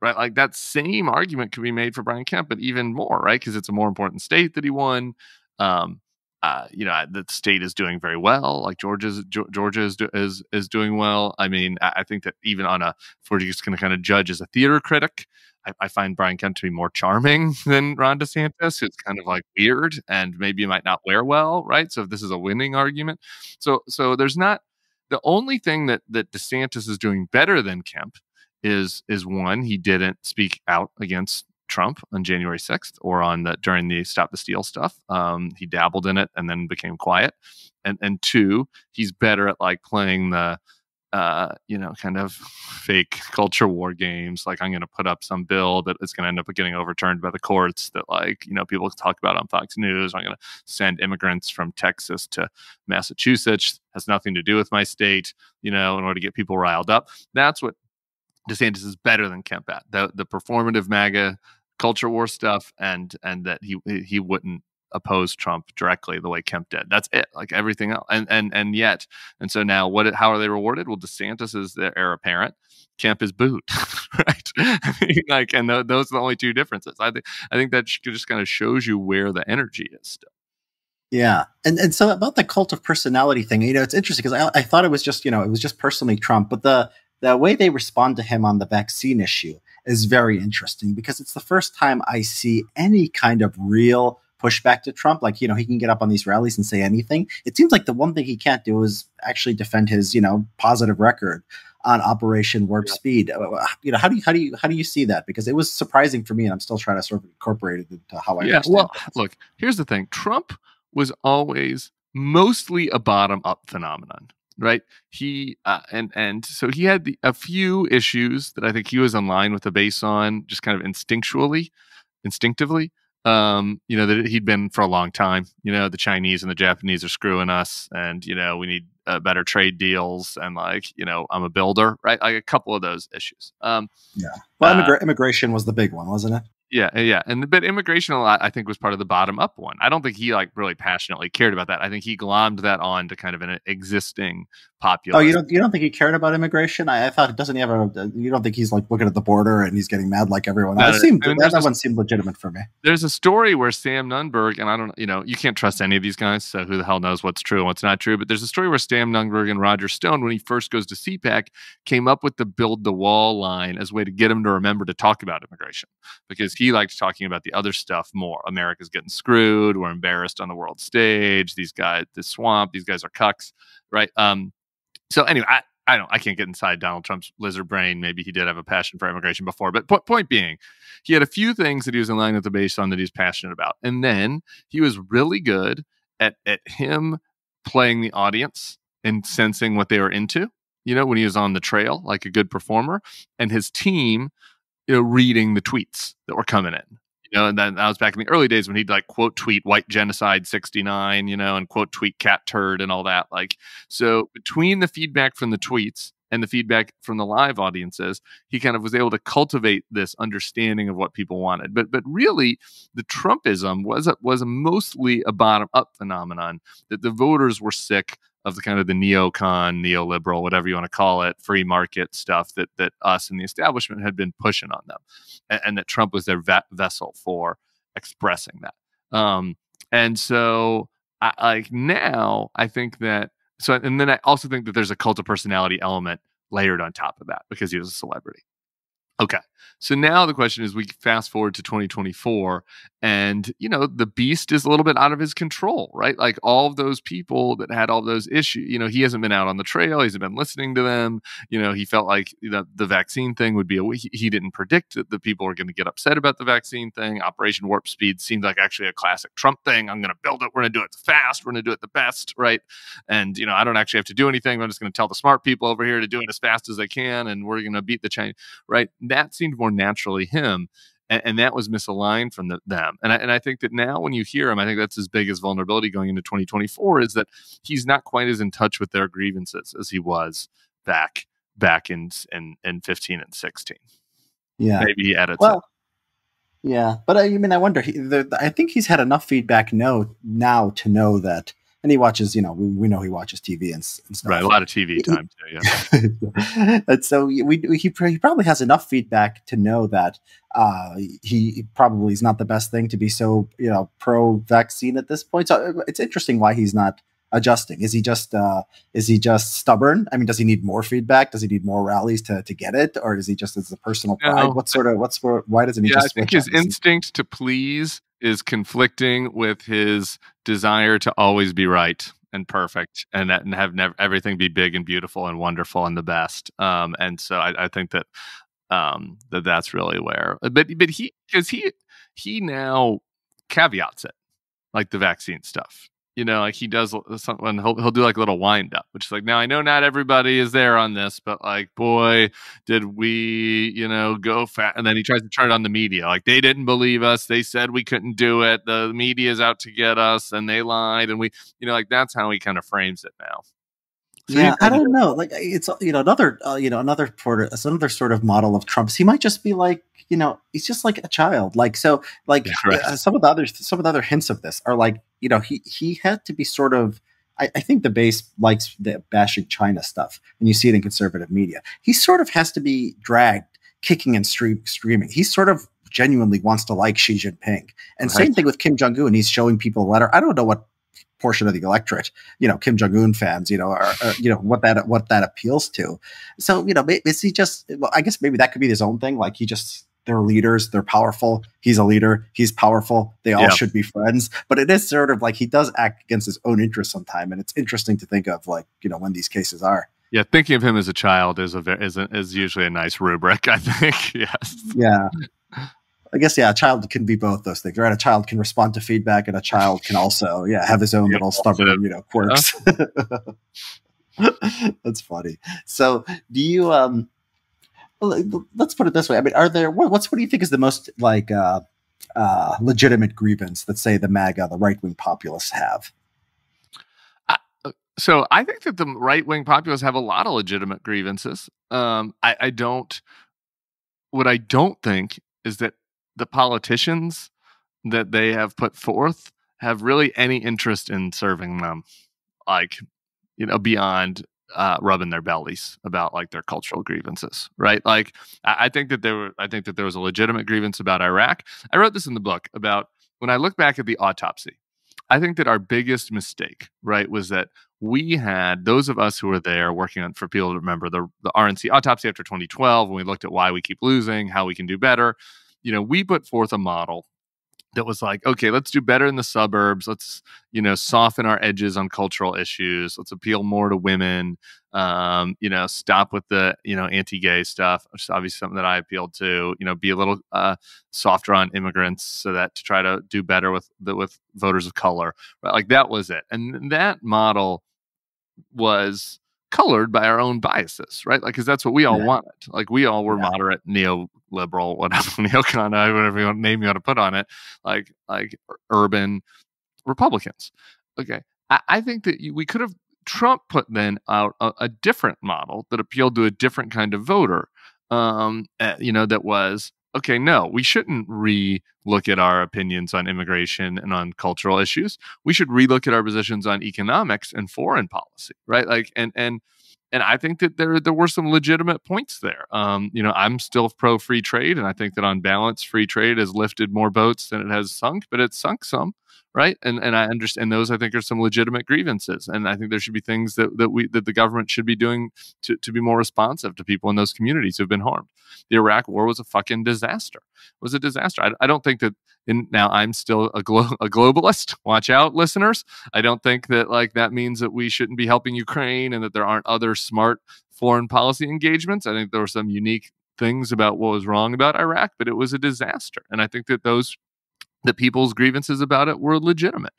right? Like that same argument could be made for Brian Kemp, but even more, right? Because it's a more important state that he won. Um, uh, you know, the state is doing very well. Like Georgia's Georgia is is is doing well. I mean, I think that even on a, if we're just going to kind of judge as a theater critic, I, I, find Brian Kemp to be more charming than Ron DeSantis, who's kind of like weird and maybe might not wear well, right? So if this is a winning argument, so so there's not the only thing that that DeSantis is doing better than Kemp is is one he didn't speak out against Trump on January 6th or on the during the Stop the Steal stuff. Um, he dabbled in it and then became quiet. And and two, he's better at like playing the uh, you know, kind of fake culture war games. Like I'm going to put up some bill that is going to end up getting overturned by the courts that like, you know, people talk about on Fox News. I'm going to send immigrants from Texas to Massachusetts. Has nothing to do with my state, you know, in order to get people riled up. That's what DeSantis is better than Kemp at. The the performative MAGA culture war stuff and and that he he wouldn't oppose Trump directly the way Kemp did. That's it. Like everything else. And and and yet, and so now what how are they rewarded? Well, DeSantis is the heir apparent. Kemp is boot, right? I mean, like, and th- those are the only two differences. I think I think that just kind of shows you where the energy is still. Yeah, and and so about the cult of personality thing, you know, it's interesting because I, I thought it was just you know it was just personally Trump, but the the way they respond to him on the vaccine issue is very interesting because it's the first time I see any kind of real pushback to Trump. Like, you know, he can get up on these rallies and say anything. It seems like the one thing he can't do is actually defend his, you know, positive record on Operation Warp yeah. Speed. Uh, uh, you know, how do you how do you how do you see that? Because it was surprising for me, and I'm still trying to sort of incorporate it into how I. Yeah, well, things. look, here's the thing: Trump was always mostly a bottom up phenomenon right he uh, and and so he had the, a few issues that i think he was in line with the base on just kind of instinctually instinctively um, you know, that he'd been for a long time. You know, the Chinese and the Japanese are screwing us, and you know, we need uh, better trade deals, and like, you know, I'm a builder, right? Like a couple of those issues. Um, yeah. Well, uh, immigra- immigration was the big one, wasn't it? Yeah, eh, yeah, and but immigration a lot, I think, was part of the bottom up one. I don't think he like really passionately cared about that. I think he glommed that on to kind of an existing popular. Oh, you don't you don't think he cared about immigration? I, I thought doesn't he have a? Uh, you don't think he's like looking at the border and he's getting mad like everyone? else? seemed, I mean, that, that one seemed legitimate for me. There's a story where Sam Nunberg and I don't, you know, you can't trust any of these guys, so who the hell knows what's true and what's not true? But there's a story where Sam Nunberg and Roger Stone, when he first goes to CPAC, came up with the build the wall line as a way to get him to remember to talk about immigration because he liked talking about the other stuff more. America's getting screwed. We're embarrassed on the world stage. These guys, the swamp. These guys are cucks, right? Um, so anyway, I, I don't, I can't get inside Donald Trump's lizard brain. Maybe he did have a passion for immigration before, but po- point being, he had a few things that he was in line with the base on that he's passionate about, and then he was really good at at him playing the audience and sensing what they were into. You know, when he was on the trail, like a good performer, and his team, you know, reading the tweets that were coming in you know, and then that was back in the early days when he'd like quote tweet white genocide 69, you know, and quote tweet Catturd and all that. Like, so between the feedback from the tweets and the feedback from the live audiences, he kind of was able to cultivate this understanding of what people wanted. But but really, the Trumpism was a, was mostly a bottom up phenomenon that the voters were sick of the kind of the neocon, neoliberal, whatever you want to call it, free market stuff that that us and the establishment had been pushing on them, and, and that Trump was their ve- vessel for expressing that. Um, and so, I, like now, I think that so, and then I also think that there's a cult of personality element layered on top of that because he was a celebrity. Okay. So now the question is we fast forward to 2024 and you know the beast is a little bit out of his control, right? Like all of those people that had all those issues, you know, he hasn't been out on the trail, he hasn't been listening to them. You know, he felt like the, the vaccine thing would be a he, didn't predict that the people are going to get upset about the vaccine thing. Operation Warp Speed seemed like actually a classic Trump thing. I'm going to build it, we're going to do it fast, we're going to do it the best, right? And you know, I don't actually have to do anything. I'm just going to tell the smart people over here to do it as fast as they can and we're going to beat the chain, right? That seemed more naturally him. And, and that was misaligned from the, them. And I, and I think that now when you hear him, I think that's his biggest vulnerability going into 2024 is that he's not quite as in touch with their grievances as he was back back in in, in 15 and 16. Yeah. Maybe he edits well, it. Yeah, but uh, I mean, I wonder. He, the, I think he's had enough feedback know, now to know that and he watches, you know, we, we know he watches TV and, and stuff. Right, a lot of TV time too. Yeah. and so we, we he, he probably has enough feedback to know that uh, he probably is not the best thing to be so you know pro vaccine at this point. So uh, it's interesting why he's not adjusting. Is he just uh, is he just stubborn? I mean, does he need more feedback? Does he need more rallies to, to get it, or is he just as a personal pride? No. What sort of what's for? Why doesn't he? Yeah, just I think his instinct to please is conflicting with his desire to always be right and perfect and and have never, everything be big and beautiful and wonderful and the best. Um and so i, I think that um that that's really where but but he because he he now caveats it like the vaccine stuff you know, like he does something, he'll, he'll do like a little wind up, which is like, now I know not everybody is there on this, but like, boy, did we, you know, go fat. And then he tries to turn it on the media. Like, they didn't believe us. They said we couldn't do it. The media is out to get us and they lied. And we, you know, like that's how he kind of frames it now. So yeah, I don't know. Like it's you know another uh, you know another sort of another sort of model of Trump's. He might just be like you know he's just like a child. Like so like right. uh, some of the other some of the other hints of this are like you know he he had to be sort of. I, I think the base likes the bashing China stuff, and you see it in conservative media. He sort of has to be dragged, kicking and stream, screaming. He sort of genuinely wants to like Xi Jinping. And right. same thing with Kim Jong Un. He's showing people a letter. I don't know what portion of the electorate, you know, Kim Jong Un fans, you know, are, are, you know what that what that appeals to. So you know, is he just? Well, I guess maybe that could be his own thing. Like he just they're leaders, they're powerful. He's a leader, he's powerful. They all yeah. should be friends. But it is sort of like he does act against his own interests sometimes, and it's interesting to think of like you know when these cases are. Yeah, thinking of him as a child is a is a, is usually a nice rubric. I think. yes. Yeah. I guess yeah, a child can be both those things, right? A child can respond to feedback, and a child can also yeah have his own yeah, little stubborn you know quirks. That's funny. So, do you um? Let's put it this way. I mean, are there what's what do you think is the most like uh, uh, legitimate grievance that say the MAGA, the right wing populists have? Uh, so I think that the right wing populists have a lot of legitimate grievances. Um, I, I don't. What I don't think is that the politicians that they have put forth have really any interest in serving them, like you know, beyond uh, rubbing their bellies about like their cultural grievances, right? Like, I, I think that there were, I think that there was a legitimate grievance about Iraq. I wrote this in the book about when I look back at the autopsy. I think that our biggest mistake, right, was that we had those of us who were there working on for people to remember the, the RNC autopsy after 2012 when we looked at why we keep losing, how we can do better. You know, we put forth a model that was like, okay, let's do better in the suburbs. Let's, you know, soften our edges on cultural issues. Let's appeal more to women. Um, you know, stop with the, you know, anti-gay stuff, which is obviously something that I appealed to. You know, be a little uh, softer on immigrants, so that to try to do better with the, with voters of color. Like that was it, and that model was colored by our own biases, right? Like, because that's what we all yeah. wanted. Like, we all were yeah. moderate, neoliberal, whatever, neocon, whatever you want, name you want to put on it, like, like urban Republicans. Okay, I, I think that we could have. Trump put then out a, a, different model that appealed to a different kind of voter. Um, uh, you know, that was okay, no, we shouldn't re look at our opinions on immigration and on cultural issues. We should relook at our positions on economics and foreign policy, right? Like, and, and, and I think that there there were some legitimate points there. Um, you know, I'm still pro free trade, and I think that on balance, free trade has lifted more boats than it has sunk, but it's sunk some right? And and I understand those. I think are some legitimate grievances, and I think there should be things that that we that the government should be doing to to be more responsive to people in those communities who've been harmed. The Iraq War was a fucking disaster. It was a disaster. I, I don't think that. In, now I'm still a, glo- a globalist. Watch out, listeners. I don't think that like that means that we shouldn't be helping Ukraine and that there aren't other smart foreign policy engagements. I think there were some unique things about what was wrong about Iraq, but it was a disaster. And I think that those that people's grievances about it were legitimate.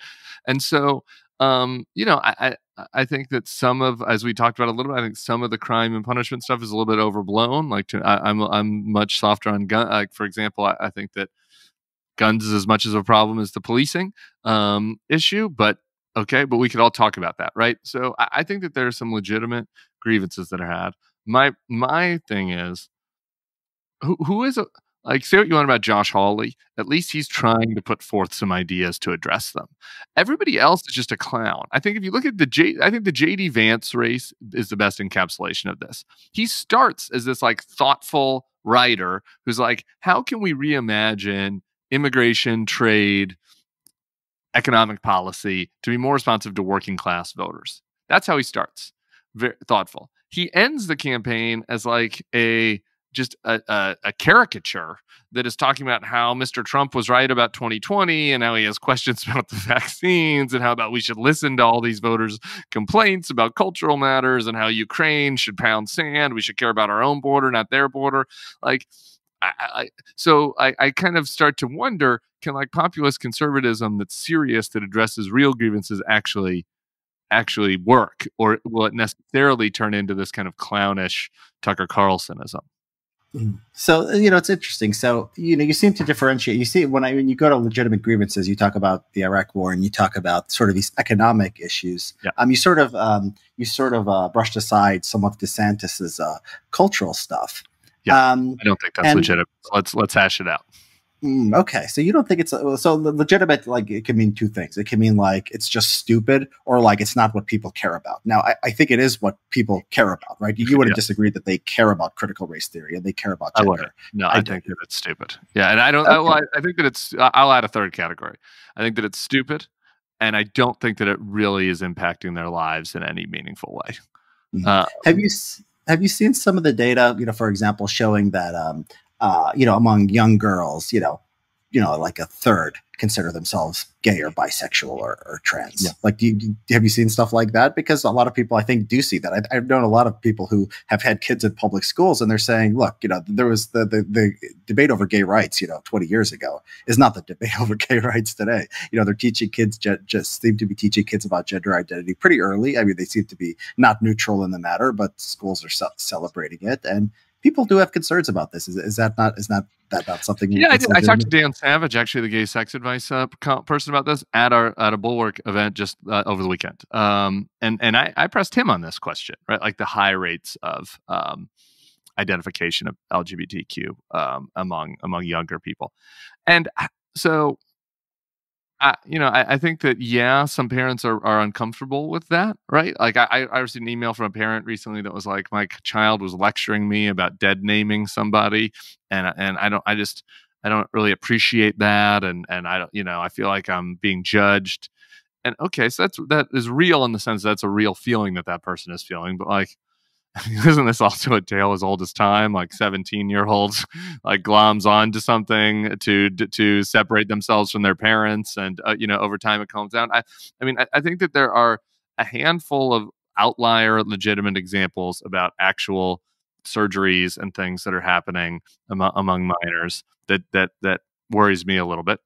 And so, um, you know, I, I, I think that some of, as we talked about a little bit, I think some of the crime and punishment stuff is a little bit overblown. Like, to, I, am I'm, I'm much softer on gun. Like, for example, I, I, think that guns is as much as a problem as the policing um, issue. But okay, but we could all talk about that, right? So I, I think that there are some legitimate grievances that are had. My my thing is, who who is a like, say what you want about Josh Hawley. At least he's trying to put forth some ideas to address them. Everybody else is just a clown. I think if you look at the J, I think the JD Vance race is the best encapsulation of this. He starts as this like thoughtful writer who's like, how can we reimagine immigration, trade, economic policy to be more responsive to working class voters? That's how he starts. Very thoughtful. He ends the campaign as like a just a, a, a, caricature that is talking about how Mr. Trump was right about 2020 and how he has questions about the vaccines and how about we should listen to all these voters' complaints about cultural matters and how Ukraine should pound sand. We should care about our own border, not their border. Like, I, I, so I, I kind of start to wonder can like populist conservatism that's serious that addresses real grievances actually actually work or will it necessarily turn into this kind of clownish tucker carlsonism so you know it's interesting. So you know you seem to differentiate. You see when I when you go to legitimate grievances, you talk about the Iraq War and you talk about sort of these economic issues. Yeah. Um, you sort of um, you sort of uh, brushed aside some of DeSantis's uh, cultural stuff. Yeah, um, I don't think that's and, legitimate. Let's let's hash it out. Mm, okay, so you don't think it's so legitimate? Like it can mean two things. It can mean like it's just stupid, or like it's not what people care about. Now, I, I think it is what people care about, right? You, wouldn't yeah. disagree that they care about critical race theory and they care about gender. I wouldn't. No, I, I think that it's stupid. Yeah, and I don't. Okay. I, well, I, I think that it's. I'll add a third category. I think that it's stupid, and I don't think that it really is impacting their lives in any meaningful way. Mm-hmm. Uh, have you have you seen some of the data? You know, for example, showing that um, uh, you know, among young girls, you know, you know, like a third consider themselves gay or bisexual or, or trans. Yeah. Like, do you, have you seen stuff like that? Because a lot of people, I think, do see that. I, have known a lot of people who have had kids in public schools, and they're saying, "Look, you know, there was the, the the debate over gay rights, you know, 20 years ago, is not the debate over gay rights today. You know, they're teaching kids just, just seem to be teaching kids about gender identity pretty early. I mean, they seem to be not neutral in the matter, but schools are ce- celebrating it and." People do have concerns about this. Is, is that not is not that not something? Yeah, I, did, I, talked to Dan Savage, actually the gay sex advice uh, person about this at our at a Bulwark event just uh, over the weekend. Um, and and I, I pressed him on this question, right? Like the high rates of um, identification of LGBTQ um, among among younger people, and uh, so I, you know, I, I, think that yeah, some parents are, are uncomfortable with that, right? Like I, I received an email from a parent recently that was like, my child was lecturing me about dead naming somebody, and and I don't, I just, I don't really appreciate that, and and I don't, you know, I feel like I'm being judged, and okay, so that's that is real in the sense that's a real feeling that that person is feeling, but like isn't this also a tale as old as time? Like seventeen year olds like gloms onto something to to separate themselves from their parents, and uh, you know over time it calms down. I I mean I, I think that there are a handful of outlier legitimate examples about actual surgeries and things that are happening among, among minors that that that worries me a little bit.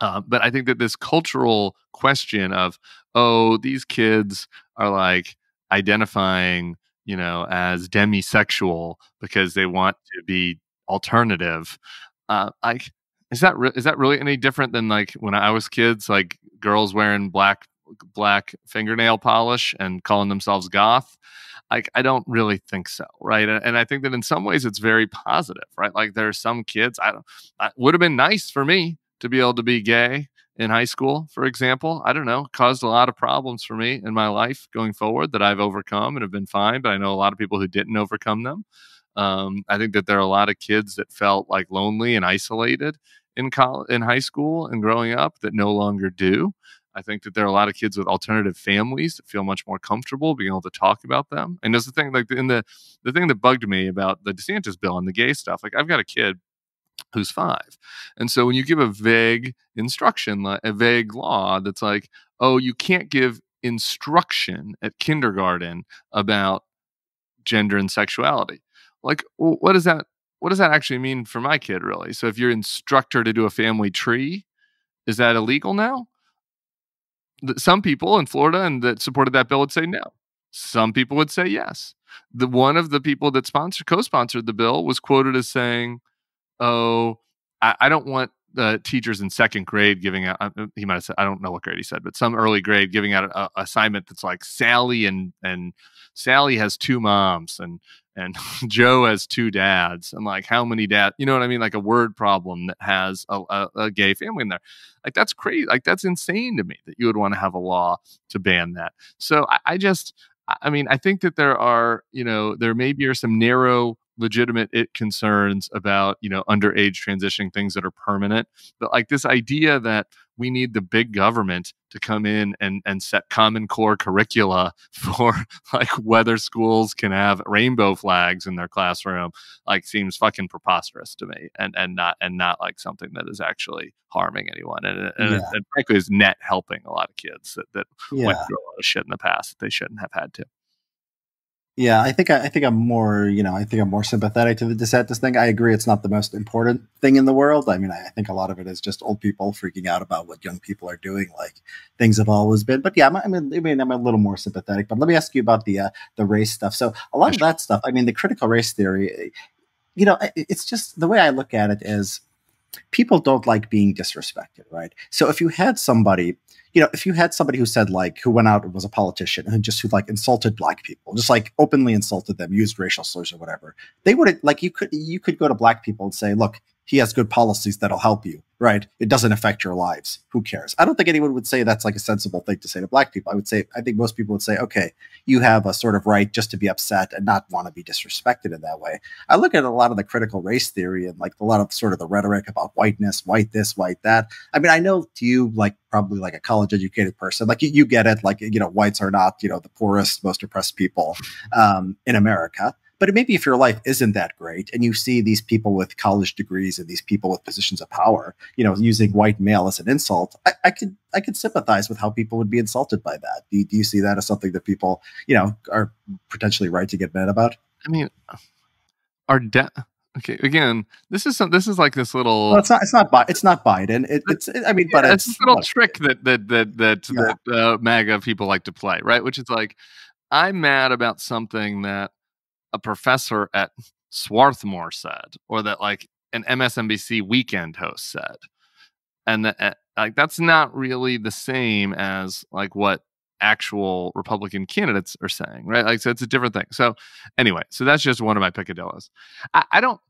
Uh, but I think that this cultural question of oh these kids are like identifying you know, as demisexual because they want to be alternative. Uh, like, is that re- is that really any different than like when I was kids, like girls wearing black black fingernail polish and calling themselves goth? Like, I don't really think so, right? And, I think that in some ways it's very positive, right? Like, there are some kids I would have been nice for me to be able to be gay in high school, for example, I don't know, caused a lot of problems for me in my life going forward that I've overcome and have been fine. But I know a lot of people who didn't overcome them. Um, I think that there are a lot of kids that felt like lonely and isolated in college, in high school, and growing up that no longer do. I think that there are a lot of kids with alternative families that feel much more comfortable being able to talk about them. And there's the thing, like in the the thing that bugged me about the DeSantis bill and the gay stuff. Like I've got a kid who's five. And so when you give a vague instruction, a vague law that's like, oh, you can't give instruction at kindergarten about gender and sexuality. Like, what does that? What does that actually mean for my kid, really? So, if you're instructor to do a family tree, is that illegal now? Some people in Florida and that supported that bill would say no. Some people would say yes. The one of the people that sponsored co-sponsored the bill was quoted as saying, oh, I, I don't want the teachers in second grade giving out uh, he might have said i don't know what grade he said but some early grade giving out an assignment that's like sally and and sally has two moms and and joe has two dads. And like how many dad you know what i mean? Like a word problem that has a, a, a gay family in there. Like that's crazy like that's insane to me that you would want to have a law to ban that. So I, I just i mean i think that there are you know there maybe are some narrow legitimate it concerns about you know underage transitioning things that are permanent but like this idea that we need the big government to come in and and set common core curricula for like whether schools can have rainbow flags in their classroom like seems fucking preposterous to me and and not and not like something that is actually harming anyone and, and, yeah. and frankly is net helping a lot of kids that, that yeah. went through a lot of shit in the past that they shouldn't have had to yeah, I think I, I, think I'm more, you know, I think I'm more sympathetic to the DeSantis thing. I agree, it's not the most important thing in the world. I mean, I, I, think a lot of it is just old people freaking out about what young people are doing, like things have always been. But yeah, I'm, I mean, I mean, I'm a little more sympathetic. But let me ask you about the uh, the race stuff. So a lot of that stuff. I mean, the critical race theory. You know, it's just the way I look at it is people don't like being disrespected, right? So if you had somebody you know, if you had somebody who said like who went out and was a politician and just who like insulted black people, just like openly insulted them, used racial slurs or whatever, they would like you could you could go to black people and say, look, he has good policies that'll help you, right? It doesn't affect your lives. Who cares? I don't think anyone would say that's like a sensible thing to say to black people. I would say, I think most people would say, okay, you have a sort of right just to be upset and not want to be disrespected in that way. I look at a lot of the critical race theory and like a lot of sort of the rhetoric about whiteness, white this, white that. I mean, I know to you, like probably like a college educated person, like you, you get it, like, you know, whites are not, you know, the poorest, most oppressed people um, in America. But maybe if your life isn't that great and you see these people with college degrees and these people with positions of power, you know, using white male as an insult, I, I could I could sympathize with how people would be insulted by that. Do, do you see that as something that people, you know, are potentially right to get mad about? I mean, our debt. Okay, again, this is some. This is like this little. Well, it's not. It's not. Bi- it's not Biden. It, it's. It, I mean, yeah, but it's, it's a little trick that that that that, yeah. that uh, MAGA people like to play, right? Which is like, I'm mad about something that a professor at Swarthmore said, or that like an MSNBC weekend host said, and that uh, like that's not really the same as like what actual Republican candidates are saying, right? Like, so it's a different thing. So, anyway, so that's just one of my picadillos. I, I don't,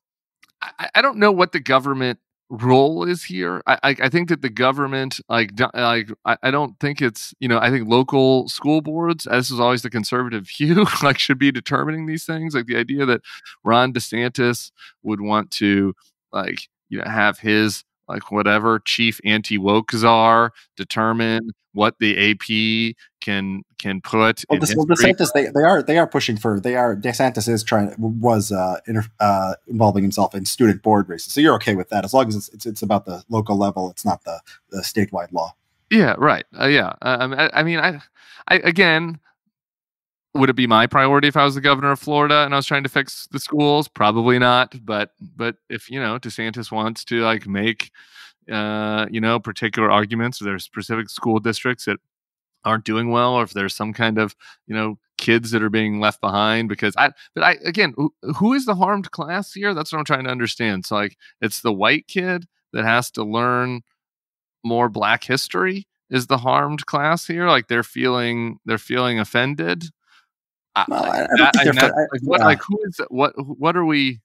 I, I, don't know what the government role is here. I, I, I think that the government, like, like I, I don't think it's, you know, I think local school boards, as is always the conservative view, like, should be determining these things. Like the idea that Ron DeSantis would want to, like, you know, have his like whatever chief anti woke czar determine what the AP can can put. Well, this, well DeSantis they, they are they are pushing for they are DeSantis is trying was uh, inter, uh, involving himself in student board races, so you're okay with that as long as it's it's, it's about the local level, it's not the the statewide law. Yeah, right. Uh, yeah, um, I, I mean, I, I again, would it be my priority if I was the governor of Florida and I was trying to fix the schools? Probably not. But but if you know DeSantis wants to like make uh, you know particular arguments, there's specific school districts that aren't doing well, or if there's some kind of you know kids that are being left behind because I but I again who, who is the harmed class here? That's what I'm trying to understand. So like it's the white kid that has to learn more black history is the harmed class here like they're feeling they're feeling offended well, I, I don't think like, what, yeah. like who is what? What are we?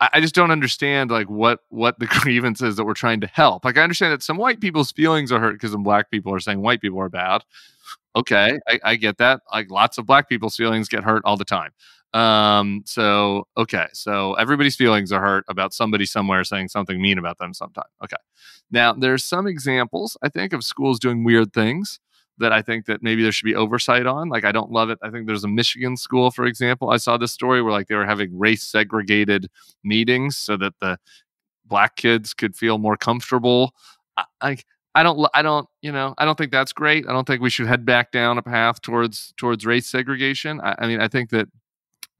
I just don't understand like what what the grievance is that we're trying to help. Like I understand that some white people's feelings are hurt because some black people are saying white people are bad. Okay, I, I, get that. Like lots of black people's feelings get hurt all the time. Um, so okay, so everybody's feelings are hurt about somebody somewhere saying something mean about them sometime. Okay. Now there's some examples I think of schools doing weird things that I think that maybe there should be oversight on. Like I don't love it. I think there's a Michigan school, for example. I saw this story where like they were having race segregated meetings so that the black kids could feel more comfortable. I, I I don't I don't you know I don't think that's great. I don't think we should head back down a path towards towards race segregation. I, I mean I think that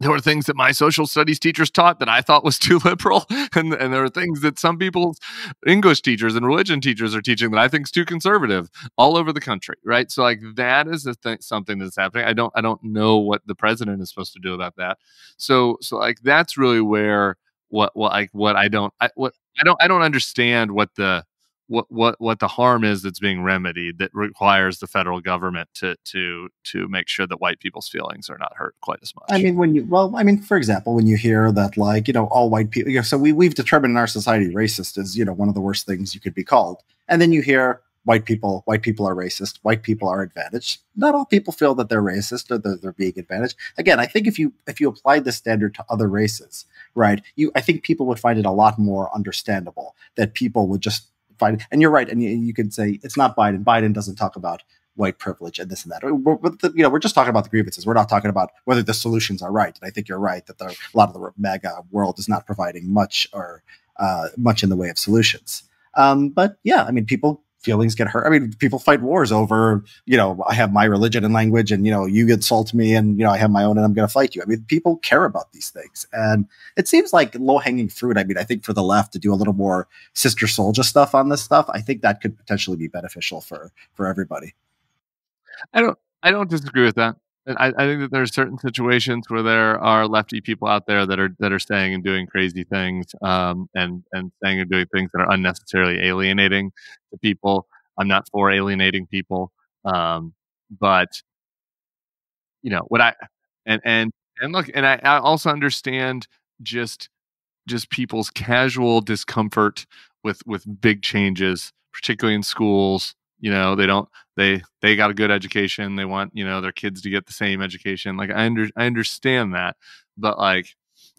there were things that my social studies teachers taught that I thought was too liberal, and, and there are things that some people's English teachers and religion teachers are teaching that I think is too conservative all over the country, right? So like that is a th- something that's happening. I don't I don't know what the president is supposed to do about that. So so like that's really where what what like what I don't I what I don't I don't understand what the what what what the harm is that's being remedied that requires the federal government to to to make sure that white people's feelings are not hurt quite as much. I mean, when you well, I mean, for example, when you hear that like you know all white people, you know, so we we've determined in our society racist is you know one of the worst things you could be called, and then you hear white people white people are racist white people are advantaged. Not all people feel that they're racist or that they're being advantaged. Again i think if you if you applied this standard to other races right you i think people would find it a lot more understandable that people would just Biden. And you're right. And you, you say it's not Biden. Biden doesn't talk about white privilege and this and that. We're, the, you know, we're just talking about the grievances. We're not talking about whether the solutions are right. And I think you're right that a lot of the MAGA world is not providing much or uh, much in the way of solutions. Um, but yeah, I mean, people feelings get hurt. I mean, people fight wars over, you know, I have my religion and language and, you know, you insult me and, you know, I have my own and I'm going to fight you. I mean, people care about these things. And it seems like low hanging fruit. I mean, I think for the left to do a little more Sister Souljah stuff on this stuff, I think that could potentially be beneficial for, for everybody. I don't, I don't disagree with that. I, I, think that there are certain situations where there are lefty people out there that are that are saying and doing crazy things, um, and and saying and doing things that are unnecessarily alienating to people. I'm not for alienating people, um, but you know what I and and and look, and I, I also understand just just people's casual discomfort with with big changes, particularly in schools you know they don't they they got a good education they want you know their kids to get the same education like i under i understand that but like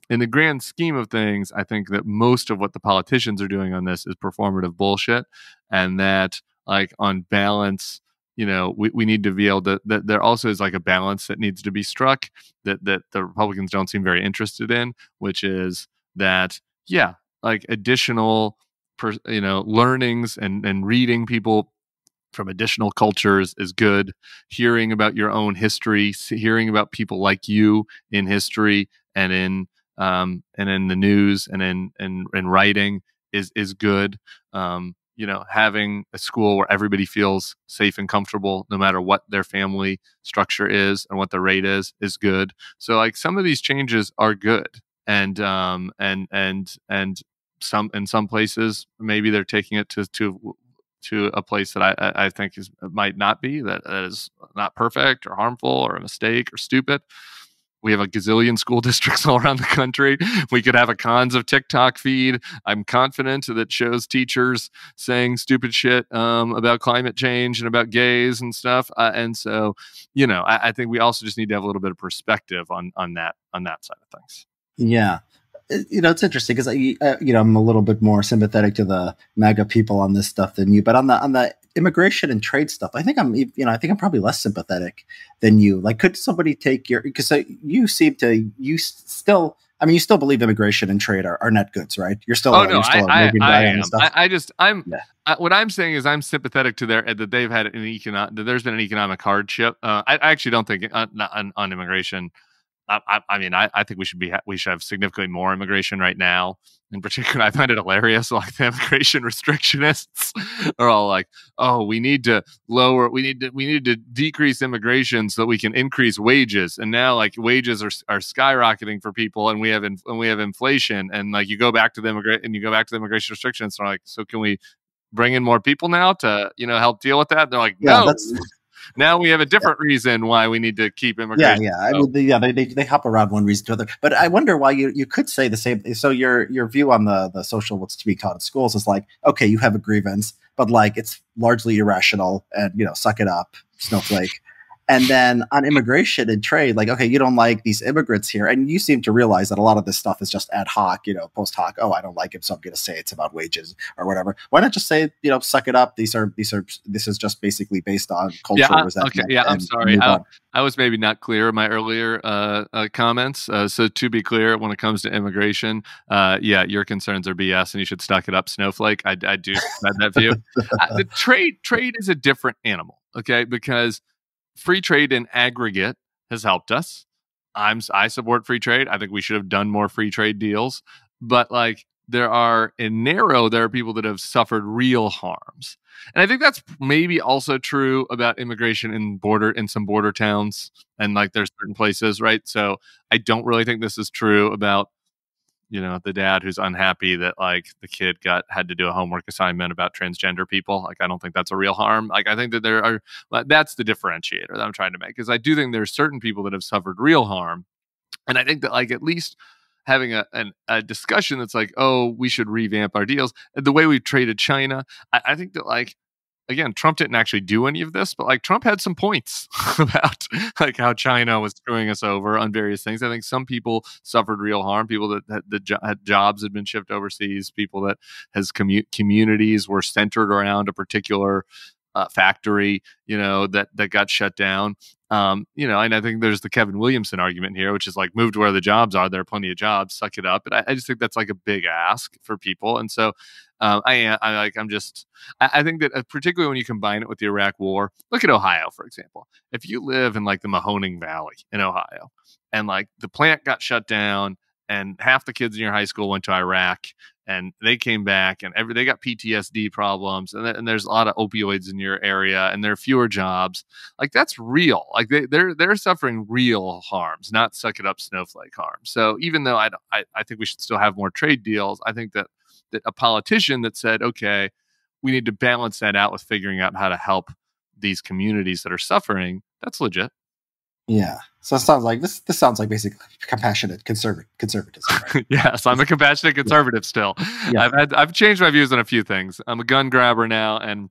in the grand scheme of things i think that most of what the politicians are doing on this is performative bullshit and that like on balance you know we, we need to be able to that there also is like a balance that needs to be struck that that the republicans don't seem very interested in which is that yeah like additional per, you know learnings and and reading people from additional cultures is good. Hearing about your own history, hearing about people like you in history and in um, and in the news and in and in, in writing is is good. Um, you know, having a school where everybody feels safe and comfortable, no matter what their family structure is and what the rate is, is good. So, like some of these changes are good, and um, and and and some in some places maybe they're taking it to to to a place that I, I think is might not be that, that is not perfect or harmful or a mistake or stupid. We have a gazillion school districts all around the country. We could have a cons of TikTok feed. I'm confident that shows teachers saying stupid shit um, about climate change and about gays and stuff. Uh, and so, you know, I, I think we also just need to have a little bit of perspective on on that on that side of things. Yeah, you know, it's interesting because I, you know, I'm a little bit more sympathetic to the MAGA people on this stuff than you, but on the on the immigration and trade stuff, I think I'm, you know, I think I'm probably less sympathetic than you. Like, could somebody take your because you seem to you still. I mean, you still believe immigration and trade are, are net goods, right? You're still. Oh no, still I, I, I am. I, I, just, I'm. Yeah. I, what I'm saying is, I'm sympathetic to their that they've had an economic. That there's been an economic hardship. Uh, I, actually don't think uh, on, on immigration I, I, mean, I, I think we should be we should have significantly more immigration right now. In particular, I find it hilarious. Like the immigration restrictionists are all like, "Oh, we need to lower, we need to, we need to decrease immigration so that we can increase wages." And now, like wages are are skyrocketing for people, and we have in, and we have inflation. And like you go back to the immigrant and you go back to the immigration restrictions, and like, so can we bring in more people now to you know help deal with that? And they're like, yeah, no now we have a different yeah. reason why we need to keep immigration. Yeah, yeah. So. I mean, they, yeah, they, they, they hop around one reason to other. But I wonder why you, you could say the same. Thing. So your your view on the the social what's to be taught in schools is like, okay, you have a grievance, but like it's largely irrational, and you know, suck it up, snowflake. And then on immigration and trade, like, okay, you don't like these immigrants here. And you seem to realize that a lot of this stuff is just ad hoc, you know, post hoc. Oh, I don't like him, so I'm going to say it's about wages or whatever. Why not just say, you know, suck it up? These are, these are, this is just basically based on cultural yeah, resentment. Okay, yeah, I'm sorry. I, I, was maybe not clear in my earlier uh, uh, comments. Uh, so to be clear, when it comes to immigration, uh, yeah, your concerns are BS and you should suck it up, snowflake. I, I do have that view. The trade, trade is a different animal, okay? Because free trade in aggregate has helped us. I'm I support free trade. I think we should have done more free trade deals, but like there are in narrow there are people that have suffered real harms. And I think that's maybe also true about immigration in border in some border towns and like there's certain places, right? So I don't really think this is true about you know the dad who's unhappy that like the kid got had to do a homework assignment about transgender people like i don't think that's a real harm. Like i think that there are that's the differentiator that i'm trying to make because i do think there's certain people that have suffered real harm. And i think that like at least having a, an, a discussion that's like oh we should revamp our deals. The way we've traded china I, I think that like again, Trump didn't actually do any of this, but like Trump had some points about like how China was screwing us over on various things. I think some people suffered real harm. People that had, the jo- had jobs had been shipped overseas. People that has commu- communities were centered around a particular uh, factory, you know, that that got shut down. Um, you know, and I think there's the Kevin Williamson argument here, which is like move to where the jobs are. There are plenty of jobs. Suck it up. But I, I just think that's like a big ask for people. And so um, I, I like I'm just I, I think that uh, particularly when you combine it with the Iraq War. Look at Ohio, for example. If you live in like the Mahoning Valley in Ohio, and like the plant got shut down, and half the kids in your high school went to Iraq, and they came back and every they got PTSD problems and, th- and there's a lot of opioids in your area and there are fewer jobs like that's real like they, they're they're suffering real harms not suck it up snowflake harms so even though I, I I think we should still have more trade deals I think that a politician that said okay we need to balance that out with figuring out how to help these communities that are suffering that's legit yeah. So it sounds like this. This sounds like basically compassionate conservative conservatism. Right? yes, I'm a compassionate conservative still. Yeah. I've had I've changed my views on a few things. I'm a gun grabber now, and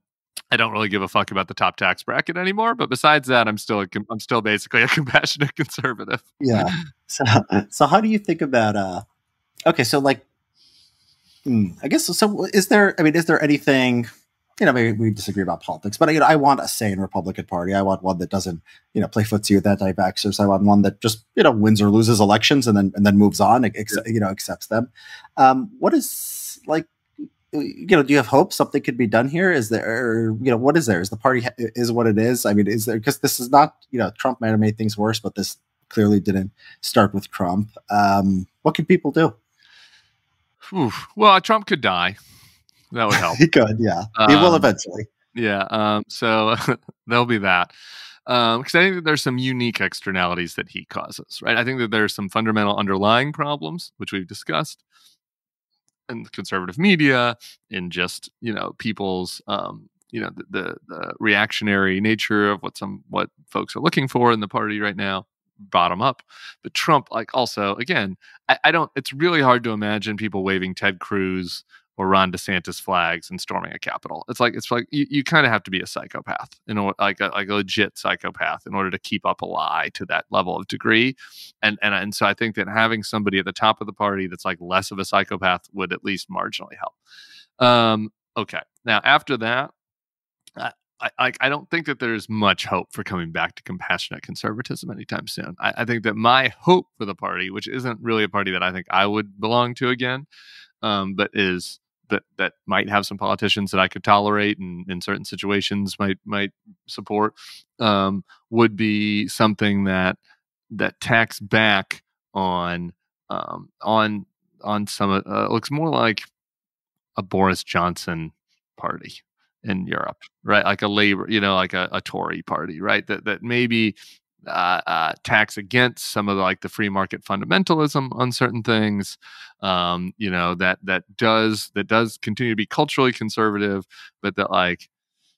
I don't really give a fuck about the top tax bracket anymore. But besides that, I'm still a, I'm still basically a compassionate conservative. Yeah. So so how do you think about uh? Okay, so like, I guess so. Is there? I mean, is there anything? you know, maybe we disagree about politics, but you know, I want a sane Republican Party. I want one that doesn't, you know, play footsie with anti-vaxxers. I want one that just, you know, wins or loses elections and then and then moves on, ex- you know, accepts them. Um, what is like, you know, do you have hope something could be done here? Is there, you know, what is there? Is the party is what it is? I mean, is there because this is not, you know, Trump might have made things worse, but this clearly didn't start with Trump. Um, what can people do? Oof. Well, Trump could die. That would help. he could, yeah. Um, he will um, eventually. Yeah. Um, so there'll be that. Because um, I think that there's some unique externalities that he causes, right? I think that there's some fundamental underlying problems, which we've discussed in the conservative media, in just, you know, people's um, you know the, the, the reactionary nature of what some what folks are looking for in the party right now bottom up. But Trump, like, also again, I, I, don't. It's really hard to imagine people waving Ted Cruz or Ron DeSantis flags and storming a Capitol. It's like it's like you, you kind of have to be a psychopath, you know, like a, like a legit psychopath in order to keep up a lie to that level of degree. And and and so I think that having somebody at the top of the party that's like less of a psychopath would at least marginally help. Um, okay, now after that, I, I don't think that there's much hope for coming back to compassionate conservatism anytime soon. I, I, think that my hope for the party, which isn't really a party that I think I would belong to again, um, but is that that might have some politicians that I could tolerate and in certain situations might might support, um, would be something that that tacks back on um, on on some uh, looks more like a Boris Johnson party in Europe, right? Like a labor, you know, like a, a Tory party, right? That that maybe uh, uh, tacks against some of the, like the free market fundamentalism on certain things, um, you know, that that does that does continue to be culturally conservative, but that like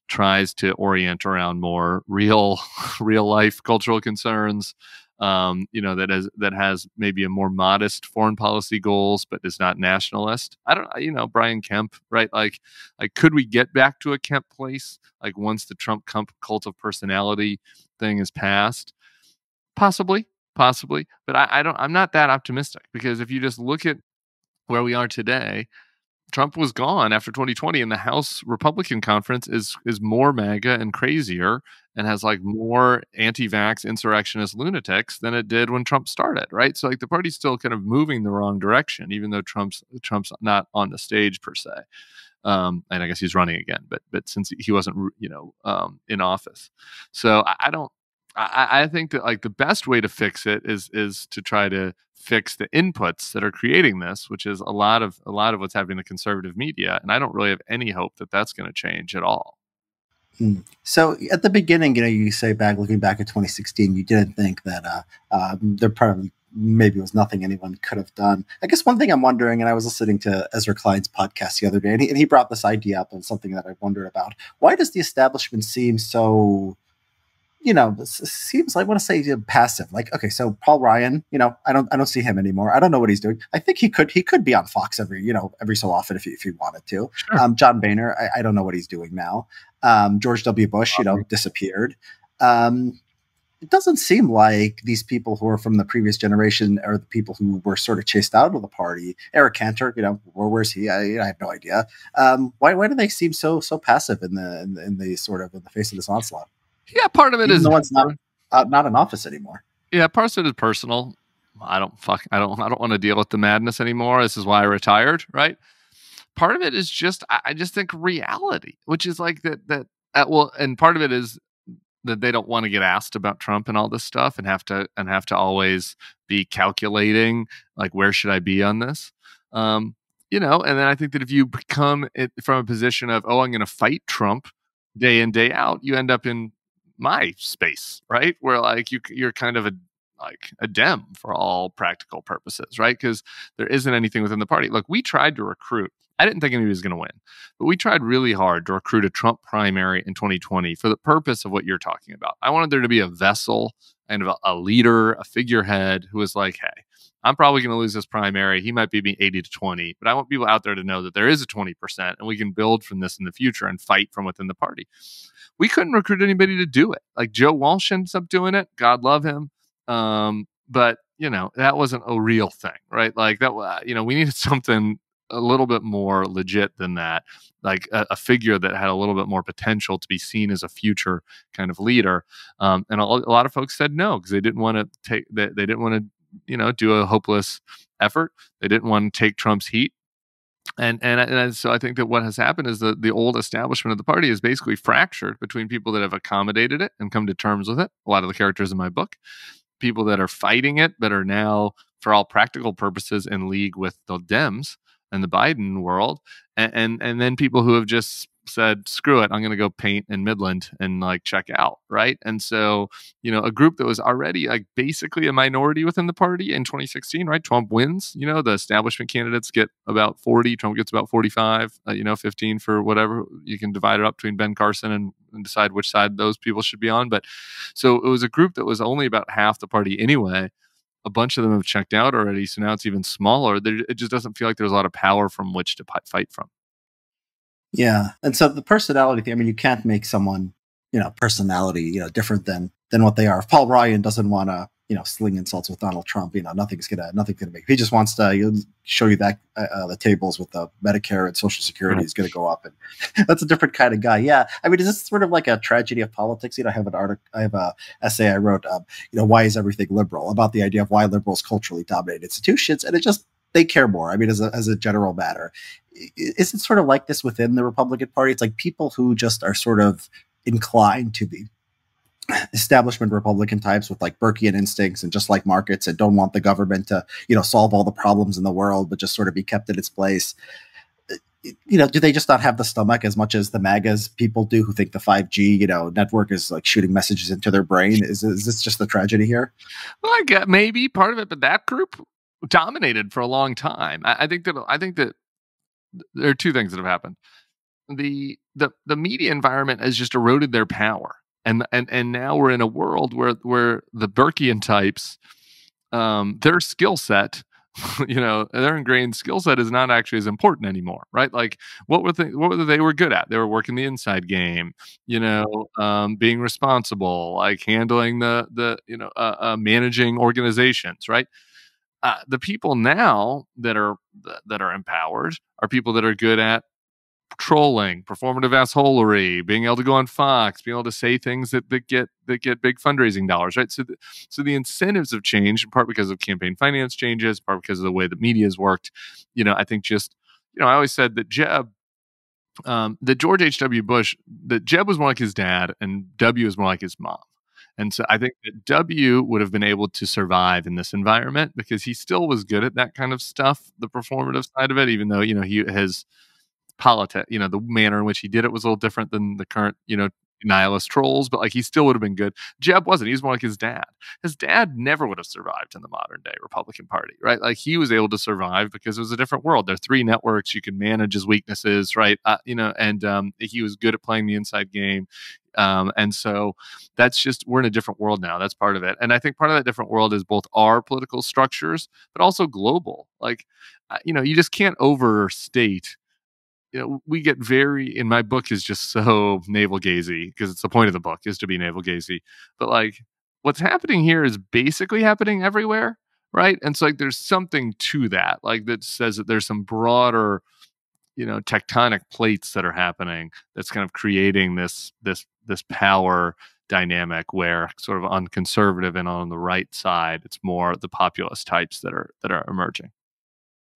tries to orient around more real real life cultural concerns um, you know, that has that has maybe a more modest foreign policy goals, but is not nationalist. I don't, you know, Brian Kemp, right? Like, like could we get back to a Kemp place? Like once the Trump cult of personality thing is passed, possibly, possibly. But I, I don't. I'm not that optimistic because if you just look at where we are today, Trump was gone after 2020, and the House Republican conference is is more MAGA and crazier, and has like more anti-vax insurrectionist lunatics than it did when Trump started. Right, so like the party's still kind of moving the wrong direction, even though Trump's Trump's not on the stage per se. Um, and I guess he's running again, but but since he wasn't you know um, in office, so I, I don't I, I, think that like the best way to fix it is is to try to fix the inputs that are creating this, which is a lot of a lot of what's happening in the conservative media, and I don't really have any hope that that's going to change at all. Hmm. So at the beginning, you know, you say back looking back at 2016, you didn't think that uh, uh, there probably maybe was nothing anyone could have done. I guess one thing I'm wondering, and I was listening to Ezra Klein's podcast the other day, and he, and he brought this idea up and something that I wondered about. Why does the establishment seem so you know, seems like I want to say passive. Like, okay, so Paul Ryan, you know, I don't, I don't see him anymore. I don't know what he's doing. I think he could, he could be on Fox every, you know, every so often if he, if he wanted to. Sure. Um, John Boehner, I, I, don't know what he's doing now. Um, George W. Bush, you know, disappeared. Um, it doesn't seem like these people who are from the previous generation are the people who were sort of chased out of the party. Eric Cantor, you know, where, where's he? I, I have no idea. Um, why, why do they seem so, so passive in the, in, in the sort of in the face of this onslaught? Yeah, part of it Even is one's not uh, not in office anymore. Yeah, part of it is personal. I don't fuck. I don't. I don't want to deal with the madness anymore. This is why I retired. Right. Part of it is just. I just think reality, which is like that. That uh, well, and part of it is that they don't want to get asked about Trump and all this stuff, and have to and have to always be calculating like where should I be on this. Um, you know, and then I think that if you become it from a position of oh, I'm going to fight Trump day in day out, you end up in my space, right? Where like you you're kind of a like a dem for all practical purposes, right? Because there isn't anything within the party. Look, we tried to recruit. I didn't think anybody was going to win, but we tried really hard to recruit a Trump primary in 2020 for the purpose of what you're talking about. I wanted there to be a vessel and a, a leader, a figurehead who is like, "Hey, I'm probably going to lose this primary. He might be 80 to 20, but I want people out there to know that there is a 20% and we can build from this in the future and fight from within the party we couldn't recruit anybody to do it. Like Joe Walsh ends up doing it. God love him. Um, but you know that wasn't a real thing, right? Like that. You know, we needed something a little bit more legit than that, like a, a, figure that had a little bit more potential to be seen as a future kind of leader. Um, and a, a, lot of folks said no because they didn't want to take they, they didn't want to you know do a hopeless effort. They didn't want to take Trump's heat and, and and so I think that what has happened is that the old establishment of the party is basically fractured between people that have accommodated it and come to terms with it. A lot of the characters in my book, people that are fighting it but are now, for all practical purposes, in league with the Dems and the Biden world, and and, and then people who have just said, screw it, I'm going to go paint in Midland and like check out. Right. And so, you know, a group that was already like basically a minority within the party in 2016, right? Trump wins, you know, the establishment candidates get about 40, Trump gets about 45, uh, you know, 15 for whatever. You can divide it up between Ben Carson and, and decide which side those people should be on. But so it was a group that was only about half the party anyway a bunch of them have checked out already. So now it's even smaller. There, it just doesn't feel like there's a lot of power from which to fight from. Yeah, and so the personality thing. I mean, you can't make someone, you know, personality, you know, different than than what they are. If Paul Ryan doesn't want to, you know, sling insults with Donald Trump, you know, nothing's gonna nothing's gonna make. He just wants to show you that uh, uh, the tables with the Medicare and Social Security is to go up, and that's a different kind of guy. Yeah, I mean, is this sort of like a tragedy of politics? You know, I have an article, I have a essay I wrote, um, you know, why is everything liberal about the idea of why liberals culturally dominate institutions, and it just they care more. I mean, as a, as a general matter, is it sort of like this within the Republican Party? It's like people who just are sort of inclined to be establishment Republican types with like Burkean instincts and just like markets and don't want the government to, you know, solve all the problems in the world, but just sort of be kept in its place. Uh, you know, do they just not have the stomach as much as the MAGAs people do who think the 5G, you know, network is like shooting messages into their brain? Is, is this just the tragedy here? Well, I get maybe part of it, but that group dominated for a long time. I, I think that I think that there are two things that have happened. The the the media environment has just eroded their power. And and and now we're in a world where where the Burkean types um their skill set you know their ingrained skill set is not actually as important anymore right? Like what were they what were they were good at? They were working the inside game you know um, being responsible like handling the the you know uh, uh, managing organizations right? Uh, the people now that are that are empowered are people that are good at trolling, performative assholery, being able to go on Fox, being able to say things that, that get that get big fundraising dollars, right? So, the, so the incentives have changed in part because of campaign finance changes, part because of the way the media has worked. You know, I think just you know, I always said that Jeb, um, that George H. W. Bush, that Jeb was more like his dad, and W was more like his mom. And so I think that W would have been able to survive in this environment because he still was good at that kind of stuff, the performative side of it, even though, you know, he has politics, you know, the manner in which he did it was a little different than the current, you know, nihilist trolls, but like he still would have been good. Jeb wasn't. He was more like his dad. His dad never would have survived in the modern day Republican Party, right? Like he was able to survive because it was a different world. There are three networks. You can manage his weaknesses, right? Uh, you know, and um, he was good at playing the inside game. Um, and so that's just, we're in a different world now. That's part of it. And I think part of that different world is both our political structures, but also global. Like, uh, you know, you just can't overstate you know, we get very in my book is just so navel gazy because it's the point of the book is to be navel gazy. But like what's happening here is basically happening everywhere, right? And so like there's something to that, like that says that there's some broader, you know, tectonic plates that are happening that's kind of creating this this this power dynamic where sort of on conservative and on the right side, it's more the populist types that are that are emerging.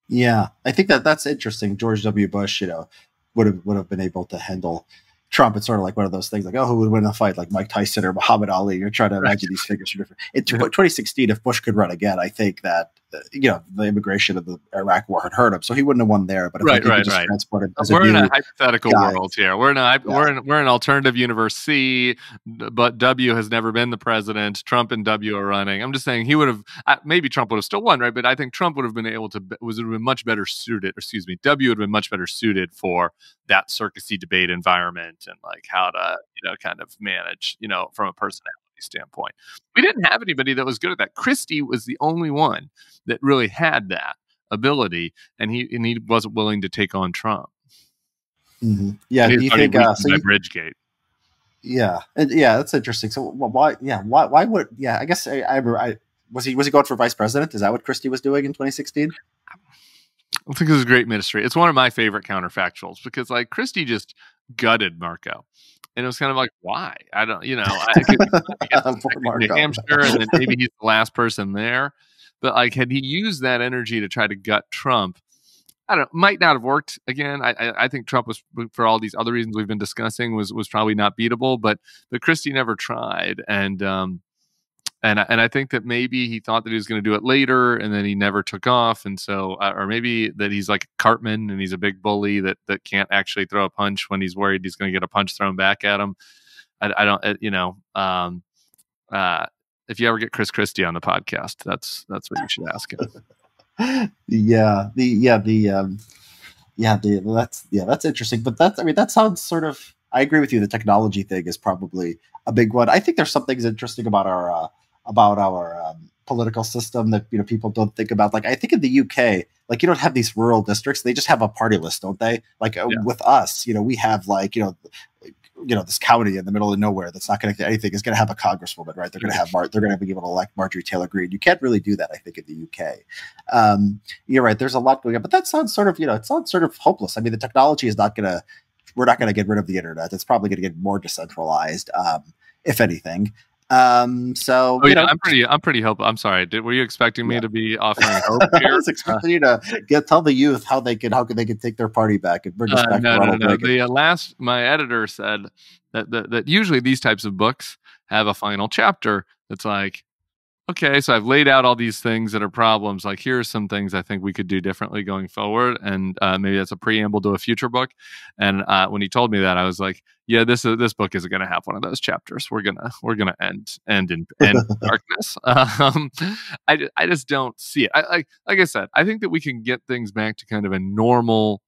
Yeah, I think that that's interesting. George W. Bush, you know, would have would have been able to handle Trump. It's sort of like one of those things, like oh, who would win a fight, like Mike Tyson or Muhammad Ali? You're trying to imagine these figures are different. In 2016, if Bush could run again, I think that you know the immigration of the Iraq War had hurt him, so he wouldn't have won there. But right, right, right. Transported we're in a hypothetical guy, world here. We're in a yeah. we're in we're in alternative universe C, but W has never been the president. Trump and W are running. I'm just saying he would have maybe Trump would have still won, right? But I think Trump would have been able to was been much better suited. excuse me, W would have been much better suited for that circusy debate environment and like how to you know kind of manage you know from a personality standpoint. We didn't have anybody that was good at that. Christie was the only one that really had that ability, and he and he wasn't willing to take on Trump. Mm-hmm. Yeah, do you think uh, so you, Bridgegate? Yeah, and yeah, that's interesting. So why? Yeah, why? Why would? Yeah, I guess I, I, I was he was he going for vice president? Is that what Christie was doing in 2016? I think this is a great ministry. It's one of my favorite counterfactuals because like Christie just gutted Marco and it was kind of like, why? I don't, you know, I could New Hampshire, and then maybe he's the last person there. But like, had he used that energy to try to gut Trump, I don't might not have worked again. I, I, I think Trump was for all these other reasons we've been discussing was was probably not beatable, but but Christie never tried, and um, and and I think that maybe he thought that he was going to do it later, and then he never took off, and so uh, or maybe that he's like Cartman and he's a big bully that that can't actually throw a punch when he's worried he's going to get a punch thrown back at him. I, I don't, uh, you know, um, uh, if you ever get Chris Christie on the podcast, that's that's what you should ask him. yeah, the yeah the um, yeah the that's yeah that's interesting, but that's I mean that sounds sort of. I agree with you. The technology thing is probably a big one. I think there's some things interesting about our uh, about our um, political system that you know people don't think about. Like I think in the UK, like you don't have these rural districts; they just have a party list, don't they? Like uh, yeah. with us, you know, we have like you know you know this county in the middle of nowhere that's not going to anything is going to have a congresswoman, right? They're going to have Mar- they're going to be able to elect Marjorie Taylor Greene. You can't really do that, I think, in the UK. Um, you're right. There's a lot going on, but that sounds sort of you know it sounds sort of hopeless. I mean, the technology is not going to we're not going to get rid of the internet. It's probably going to get more decentralized, um, if anything. Um, so oh, yeah, know, I'm pretty, I'm pretty hopeful. I'm sorry. Did, were you expecting me yeah. to be offering hope here? I was expecting you to get tell the youth how they could, how could they can take their party back and bring us uh, back. No, no, no. The uh, last, my editor said that, that that usually these types of books have a final chapter that's like, okay, so I've laid out all these things that are problems. Like, here are some things I think we could do differently going forward, and uh, maybe that's a preamble to a future book. And uh, when he told me that, I was like, yeah, this uh, this book isn't going to have one of those chapters. We're gonna we're gonna end end in end darkness. Um, I I just don't see it. I, like like I said, I think that we can get things back to kind of a normal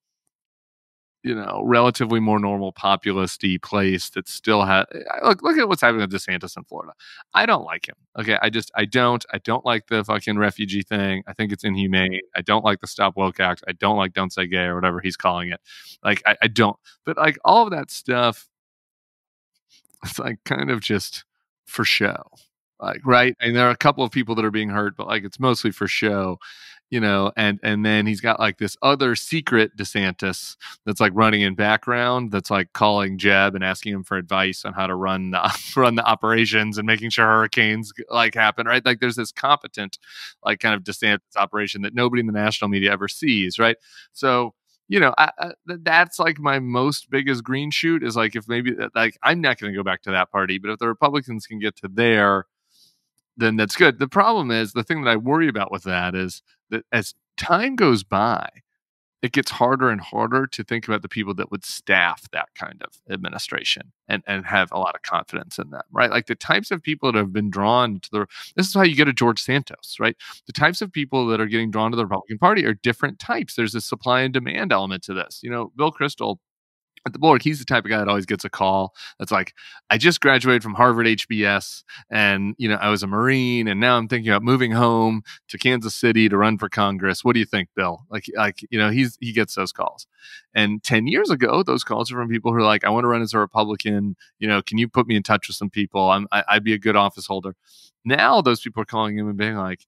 you know, relatively more normal populisty place that still has look look at what's happening with DeSantis in Florida. I don't like him. Okay. I just I don't I don't like the fucking refugee thing. I think it's inhumane. I don't like the Stop Woke Act. I don't like Don't Say Gay or whatever he's calling it. Like I, I don't but like all of that stuff it's like kind of just for show like right and there are a couple of people that are being hurt but like it's mostly for show you know, and and then he's got like this other secret DeSantis that's like running in background that's like calling Jeb and asking him for advice on how to run the, run the operations and making sure hurricanes like happen, right? Like there's this competent like kind of DeSantis operation that nobody in the national media ever sees, right? So you know, I, I, that's like my most biggest green shoot is like if maybe uh, like I'm not going to go back to that party, but if the Republicans can get to there, then that's good. The problem is the thing that I worry about with that is that as time goes by, it gets harder and harder to think about the people that would staff that kind of administration and, and have a lot of confidence in them, right? Like the types of people that have been drawn to the this is how you get a George Santos, right? The types of people that are getting drawn to the Republican Party are different types. There's a supply and demand element to this. You know, Bill Kristol at the Bulwark, he's the type of guy that always gets a call that's like, I just graduated from Harvard HBS and, you know, I was a Marine and now I'm thinking about moving home to Kansas City to run for Congress. What do you think, Bill? Like, like, you know, he's, he gets those calls. And 10 years ago, those calls are from people who are like, I want to run as a Republican. You know, can you put me in touch with some people? I'm, I, I'd be a good office holder. Now those people are calling him and being like,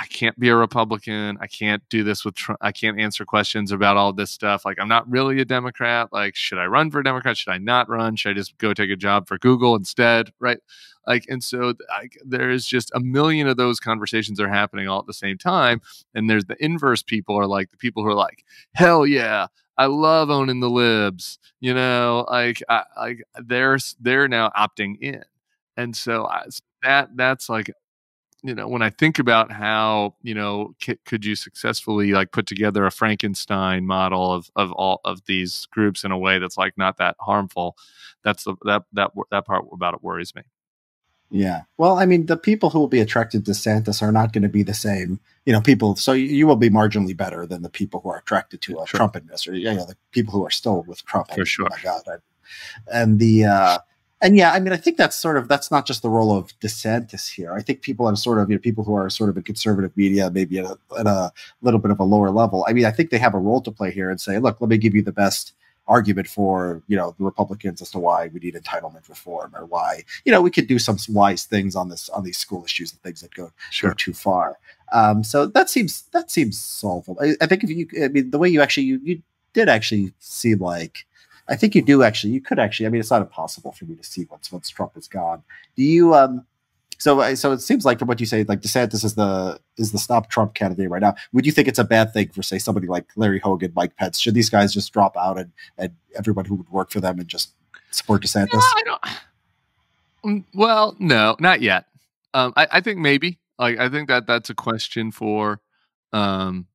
I can't be a Republican. I can't do this with Trump. I can't answer questions about all this stuff. Like, I'm not really a Democrat. Like, should I run for a Democrat? Should I not run? Should I just go take a job for Google instead? Right. Like, and so like, there's just a million of those conversations are happening all at the same time. And there's the inverse people are like the people who are like, hell yeah, I love owning the libs. You know, like, I, like they're they're now opting in, and so I, that that's like you know when i think about how you know c- could you successfully like put together a frankenstein model of of all of these groups in a way that's like not that harmful that's the that that that part about it worries me. Yeah. Well i mean the people who will be attracted to DeSantis are not going to be the same you know people so you will be marginally better than the people who are attracted to a sure. trump administration you know the people who are still with trump for I mean, sure. oh my god I, and the uh and yeah, I mean, I think that's sort of that's not just the role of DeSantis here. I think people are sort of you know people who are sort of in conservative media, maybe at a, at a little bit of a lower level. I mean, I think they have a role to play here and say, look, let me give you the best argument for you know the Republicans as to why we need entitlement reform or why you know we could do some wise things on this on these school issues and things that go, sure. go too far. Um, so that seems that seems solvable. I, I, think if you, I mean, the way you actually you, you did actually seem like I think you do actually. You could actually. I mean, it's not impossible for me to see once once Trump is gone. Do you? Um, so so it seems like from what you say, like DeSantis is the is the stop Trump candidate right now. Would you think it's a bad thing for say somebody like Larry Hogan, Mike Pence? Should these guys just drop out and and everyone who would work for them and just support DeSantis? No, I don't. Mm, well, no, not yet. Um, I, I think maybe. Like, I think that that's a question for um,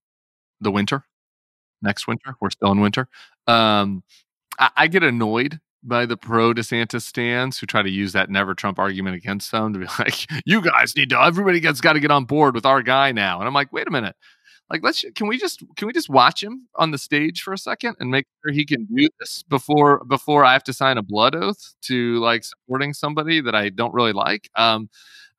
the winter, next winter. We're still in winter. Um, I, I get annoyed by the pro DeSantis stands who try to use that never Trump argument against them to be like, you guys need to, everybody gets got to get on board with our guy now. And I'm like, wait a minute. Like, let's, can we just, can we just watch him on the stage for a second and make sure he can do this before, before I have to sign a blood oath to like supporting somebody that I don't really like? Um,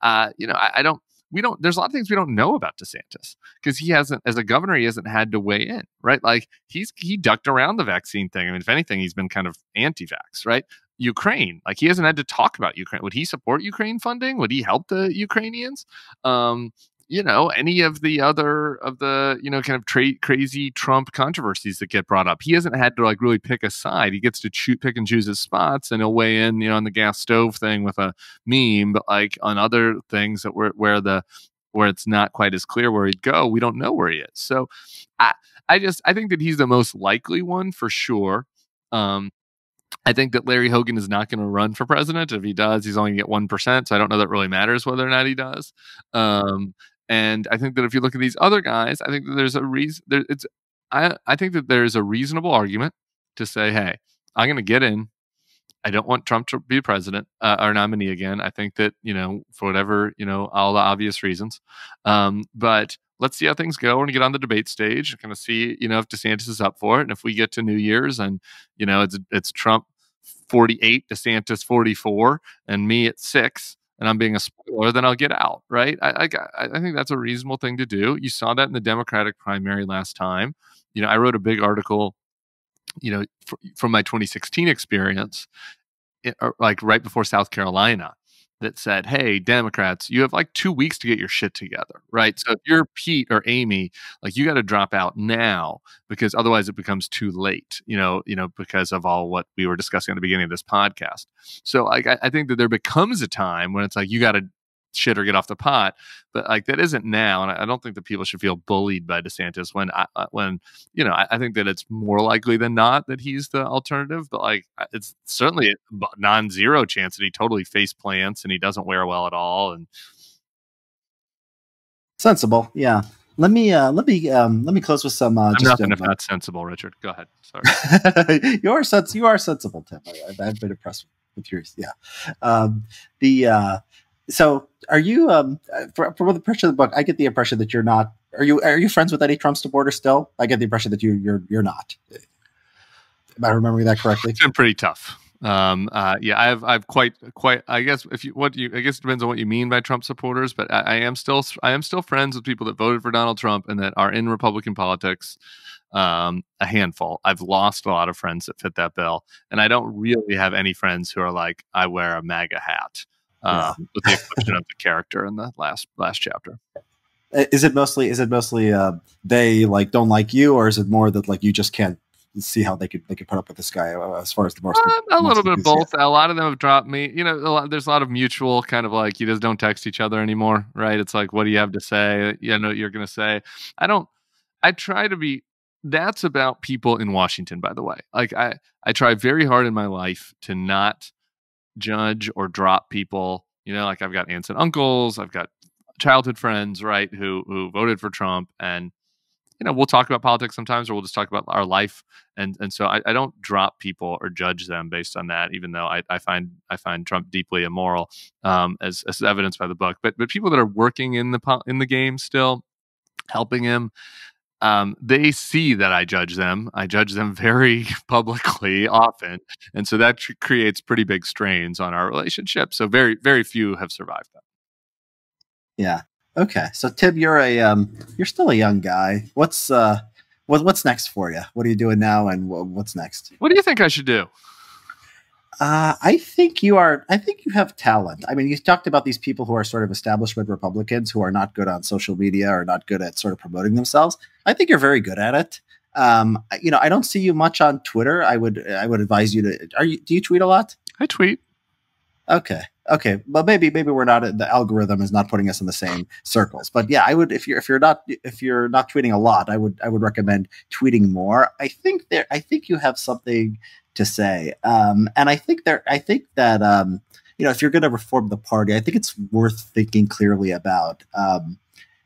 uh, you know, I, I don't, we don't there's a lot of things we don't know about DeSantis because he hasn't as a governor he hasn't had to weigh in right? Like he's he ducked around the vaccine thing. I mean if anything he's been kind of anti-vax right? Ukraine like he hasn't had to talk about Ukraine. Would he support Ukraine funding? Would he help the Ukrainians? Um you know any of the other of the you know kind of tra- crazy Trump controversies that get brought up. He hasn't had to like really pick a side. He gets to choose, pick and choose his spots, and he'll weigh in you know on the gas stove thing with a meme, but like on other things that were where the where it's not quite as clear where he'd go, we don't know where he is. So I I just I think that he's the most likely one for sure. Um, I think that Larry Hogan is not going to run for president. If he does, he's only going to get one percent. So I don't know that really matters whether or not he does. Um, and I think that if you look at these other guys, I think that there's a reason. There, it's I I think that there's a reasonable argument to say, hey, I'm going to get in. I don't want Trump to be president uh, or nominee again. I think that you know for whatever you know all the obvious reasons, um, but let's see how things go and get on the debate stage. And Kind of see you know if DeSantis is up for it, and if we get to New Year's and you know it's it's Trump 48, DeSantis 44, and me at six and I'm being a spoiler, then I'll get out, right? I, I, I think that's a reasonable thing to do. You saw that in the Democratic primary last time. You know, I wrote a big article, you know, from my 2016 experience, it, eh, like right before South Carolina, that said, "Hey, Democrats, you have like two weeks to get your shit together, right? So if you're Pete or Amy, like you got to drop out now because otherwise it becomes too late. You know, you know because of all what we were discussing at the beginning of this podcast. So I, I think that there becomes a time when it's like you got to shit or get off the pot. But like that isn't now, and I don't think that people should feel bullied by DeSantis when I, when you know I, I, think that it's more likely than not that he's the alternative. But like it's certainly a non-zero chance that he totally face plants and he doesn't wear well at all. And sensible, yeah. Let me uh, let me um, let me close with some. Uh, I'm just, nothing if not sensible, Richard. Go ahead. Sorry. you are sens- You are sensible, Tim. I, have been impressed with yours. Yeah. Um, the uh, so are you um from, from the impression of the book i get the impression that you're not are you are you friends with any trump supporters still? I get the impression that you you're you're not. Am i remembering that correctly? It's been pretty tough. Um uh yeah i've i've quite quite i guess if you what you i guess it depends on what you mean by trump supporters but I, I am still i am still friends with people that voted for donald trump and that are in republican politics um, a handful. I've lost a lot of friends that fit that bill, and I don't really have any friends who are like, I wear a MAGA hat uh, yeah. with the exception of the character in the last last chapter. Is it mostly is it mostly uh, they like don't like you, or is it more that like you just can't see how they could they could put up with this guy uh, as far as the most uh, a little bit of both. A lot of them have dropped me. You know, a lot, there's a lot of mutual kind of like you just don't text each other anymore, right? It's like, what do you have to say? You know, you're going to say. I don't. I try to be. That's about people in Washington, by the way. Like I, I try very hard in my life to not judge or drop people. You know, like I've got aunts and uncles, I've got childhood friends, right, who who voted for Trump, and you know, we'll talk about politics sometimes, or we'll just talk about our life, and and so I, I don't drop people or judge them based on that, even though I, I find I find Trump deeply immoral, um, as as evidenced by the book. But but people that are working in the in the game still, helping him, um, they see that I judge them. I judge them very publicly often, and so that tr- creates pretty big strains on our relationship. So very, very few have survived that. Yeah. Okay. So Tim, you're a um, you're still a young guy. What's uh, what, what's next for you? What are you doing now, and what's next? What do you think I should do? Uh, I think you are. I think you have talent. I mean, you talked about these people who are sort of establishment Republicans who are not good on social media or not good at sort of promoting themselves. I think you're very good at it. Um, you know, I don't see you much on Twitter. I would, I would advise you to. Are you? Do you tweet a lot? I tweet. Okay. Okay. But maybe, maybe we're not. The algorithm is not putting us in the same circles. But yeah, I would. If you're, if you're not, if you're not tweeting a lot, I would, I would recommend tweeting more. I think there. I think you have something to say. Um, and I think there, I think that um, you know, if you're going to reform the party, I think it's worth thinking clearly about. Um,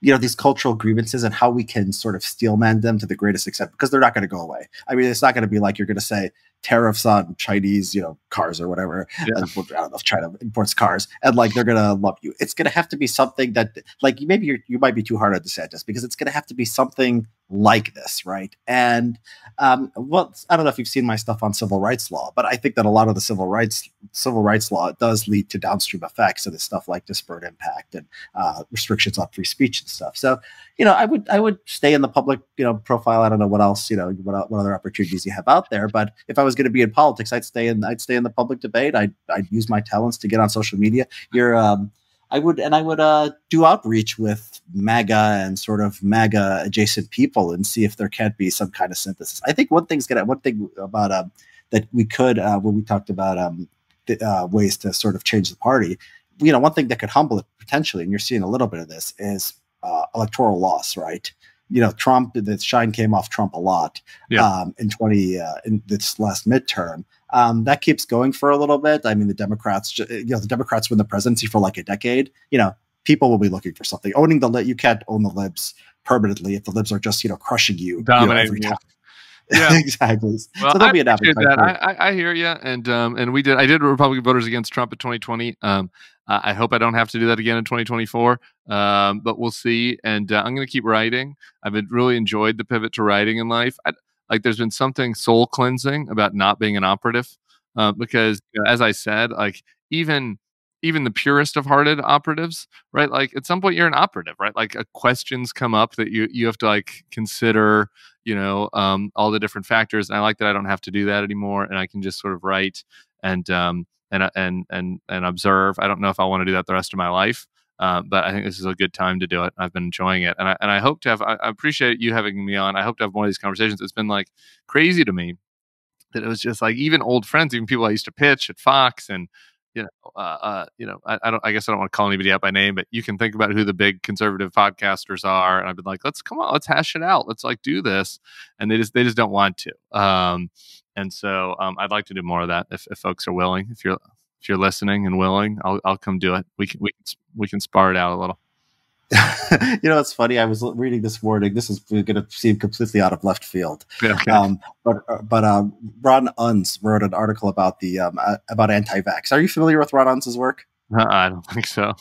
you know these cultural grievances and how we can sort of steelman them to the greatest extent because they're not going to go away. I mean, it's not going to be like you're going to say tariffs on Chinese, you know, cars or whatever. Yeah. And, I don't know if China imports cars, and like they're gonna love you. It's gonna have to be something that, like, maybe you you might be too hard on DeSantis because it's gonna have to be something like this, right? And um, well, I don't know if you've seen my stuff on civil rights law, but I think that a lot of the civil rights civil rights law does lead to downstream effects this stuff like disparate impact and uh, restrictions on free speech and stuff. So, you know, I would I would stay in the public, you know, profile. I don't know what else, you know, what, what other opportunities you have out there, but if I was going to be in politics, I'd stay in I'd stay in the public debate. I'd I'd use my talents to get on social media. You're um, I would and I would uh, do outreach with MAGA and sort of MAGA adjacent people and see if there can't be some kind of synthesis. I think one thing's gonna one thing about um, that we could uh, when we talked about um, the, uh, ways to sort of change the party. You know, one thing that could humble it potentially, and you're seeing a little bit of this, is uh, electoral loss, right? You know, Trump, the shine came off Trump a lot yeah. um, in 20 uh, in this last midterm. Um, that keeps going for a little bit. I mean, the Democrats, you know, the Democrats win the presidency for like a decade. You know, people will be looking for something. Owning the lib, you can't own the libs permanently if the libs are just you know crushing you, dominating you. Know, yeah, exactly. Well, so there'll I be an appetite. I, I, I, hear you, and um, and we did. I did Republican voters against Trump in 2020. Um, I hope I don't have to do that again in 2024, um, but we'll see. And uh, I'm going to keep writing. I've really enjoyed the pivot to writing in life. I, like there's been something soul cleansing about not being an operative uh, because you know, as i said like even even the purest of hearted operatives right like at some point you're an operative right? Like uh, questions come up that you you have to like consider you know um, all the different factors and i like that i don't have to do that anymore and i can just sort of write and um and uh, and and and observe. I don't know if i want to do that the rest of my life uh, but I think this is a good time to do it. I've been enjoying it, and I and I hope to have. I, I appreciate you having me on. I hope to have more of these conversations. It's been like crazy to me that it was just like even old friends, even people I used to pitch at Fox, and you know, uh, uh, you know, I, I, don't. I guess I don't want to call anybody out by name, but you can think about who the big conservative podcasters are, and I've been like, let's come on, let's hash it out, let's like do this, and they just they just don't want to. Um, and so um, I'd like to do more of that if, if folks are willing. If you're if you're listening and willing, I'll I'll come do it. We can we can we can spar it out a little. you know, it's funny. I was reading this morning. This is going to seem completely out of left field. Yeah, okay. um, but uh, but um, Ron Unz wrote an article about the um, uh, about anti-vax. Are you familiar with Ron Unz's work? Uh, I don't think so.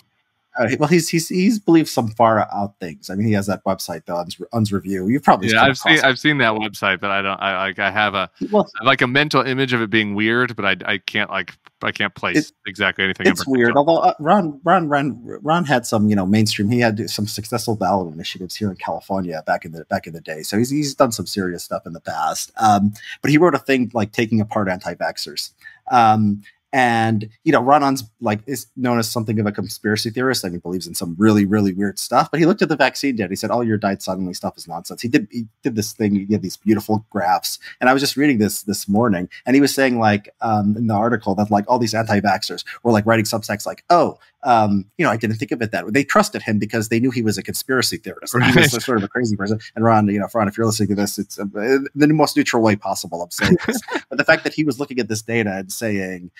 Uh, well, he's he's he's believed some far out things. I mean, he has that website, the Unz, Unz Review. You've probably yeah, I've seen I've seen that website, but I don't. I like I have a well, I have like a mental image of it being weird, but I I can't like I can't place it, exactly anything. It's weird. Although uh, Ron Ron Ron Ron had some you know mainstream. He had some successful ballot initiatives here in California back in the back in the day. So he's he's done some serious stuff in the past. Um, but he wrote a thing like taking apart anti-vaxxers. Um, and you know, Ron Unz like is known as something of a conspiracy theorist. and he believes in some really, really weird stuff. But he looked at the vaccine data. He said, "All your died suddenly stuff is nonsense." He did he did this thing. He had these beautiful graphs, and I was just reading this this morning, and he was saying like um, in the article that like all these anti-vaxxers were like writing subtext like, "Oh, um, you know, I didn't think of it that way. They trusted him because they knew he was a conspiracy theorist. Right. He was sort of a crazy person. And Ron, you know, Ron, if you're listening to this, it's uh, the most neutral way possible. I'm saying this. but the fact that he was looking at this data and saying,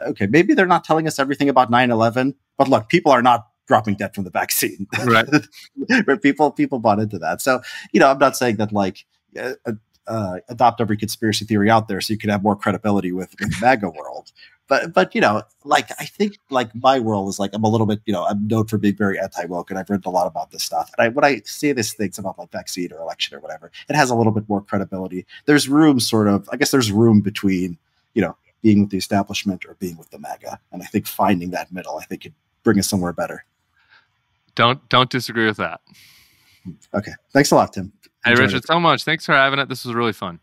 okay, maybe they're not telling us everything about 9/11, but look, people are not dropping dead from the vaccine. Right. people people bought into that. So you know, I'm not saying that like. Uh, uh, adopt every conspiracy theory out there so you can have more credibility with, with MAGA world but but you know, like I think like my world is like I'm a little bit you know I'm known for being very anti woke, and I've read a lot about this stuff. And I when I say these things about like vaccine or election or whatever, it has a little bit more credibility. There's room, sort of. I guess there's room between you know being with the establishment or being with the MAGA, and I think finding that middle, I think, could bring us somewhere better. Don't don't disagree with that. Hmm. Okay, thanks a lot, Tim. Hey, Richard, it. so much. Thanks for having it. This was really fun.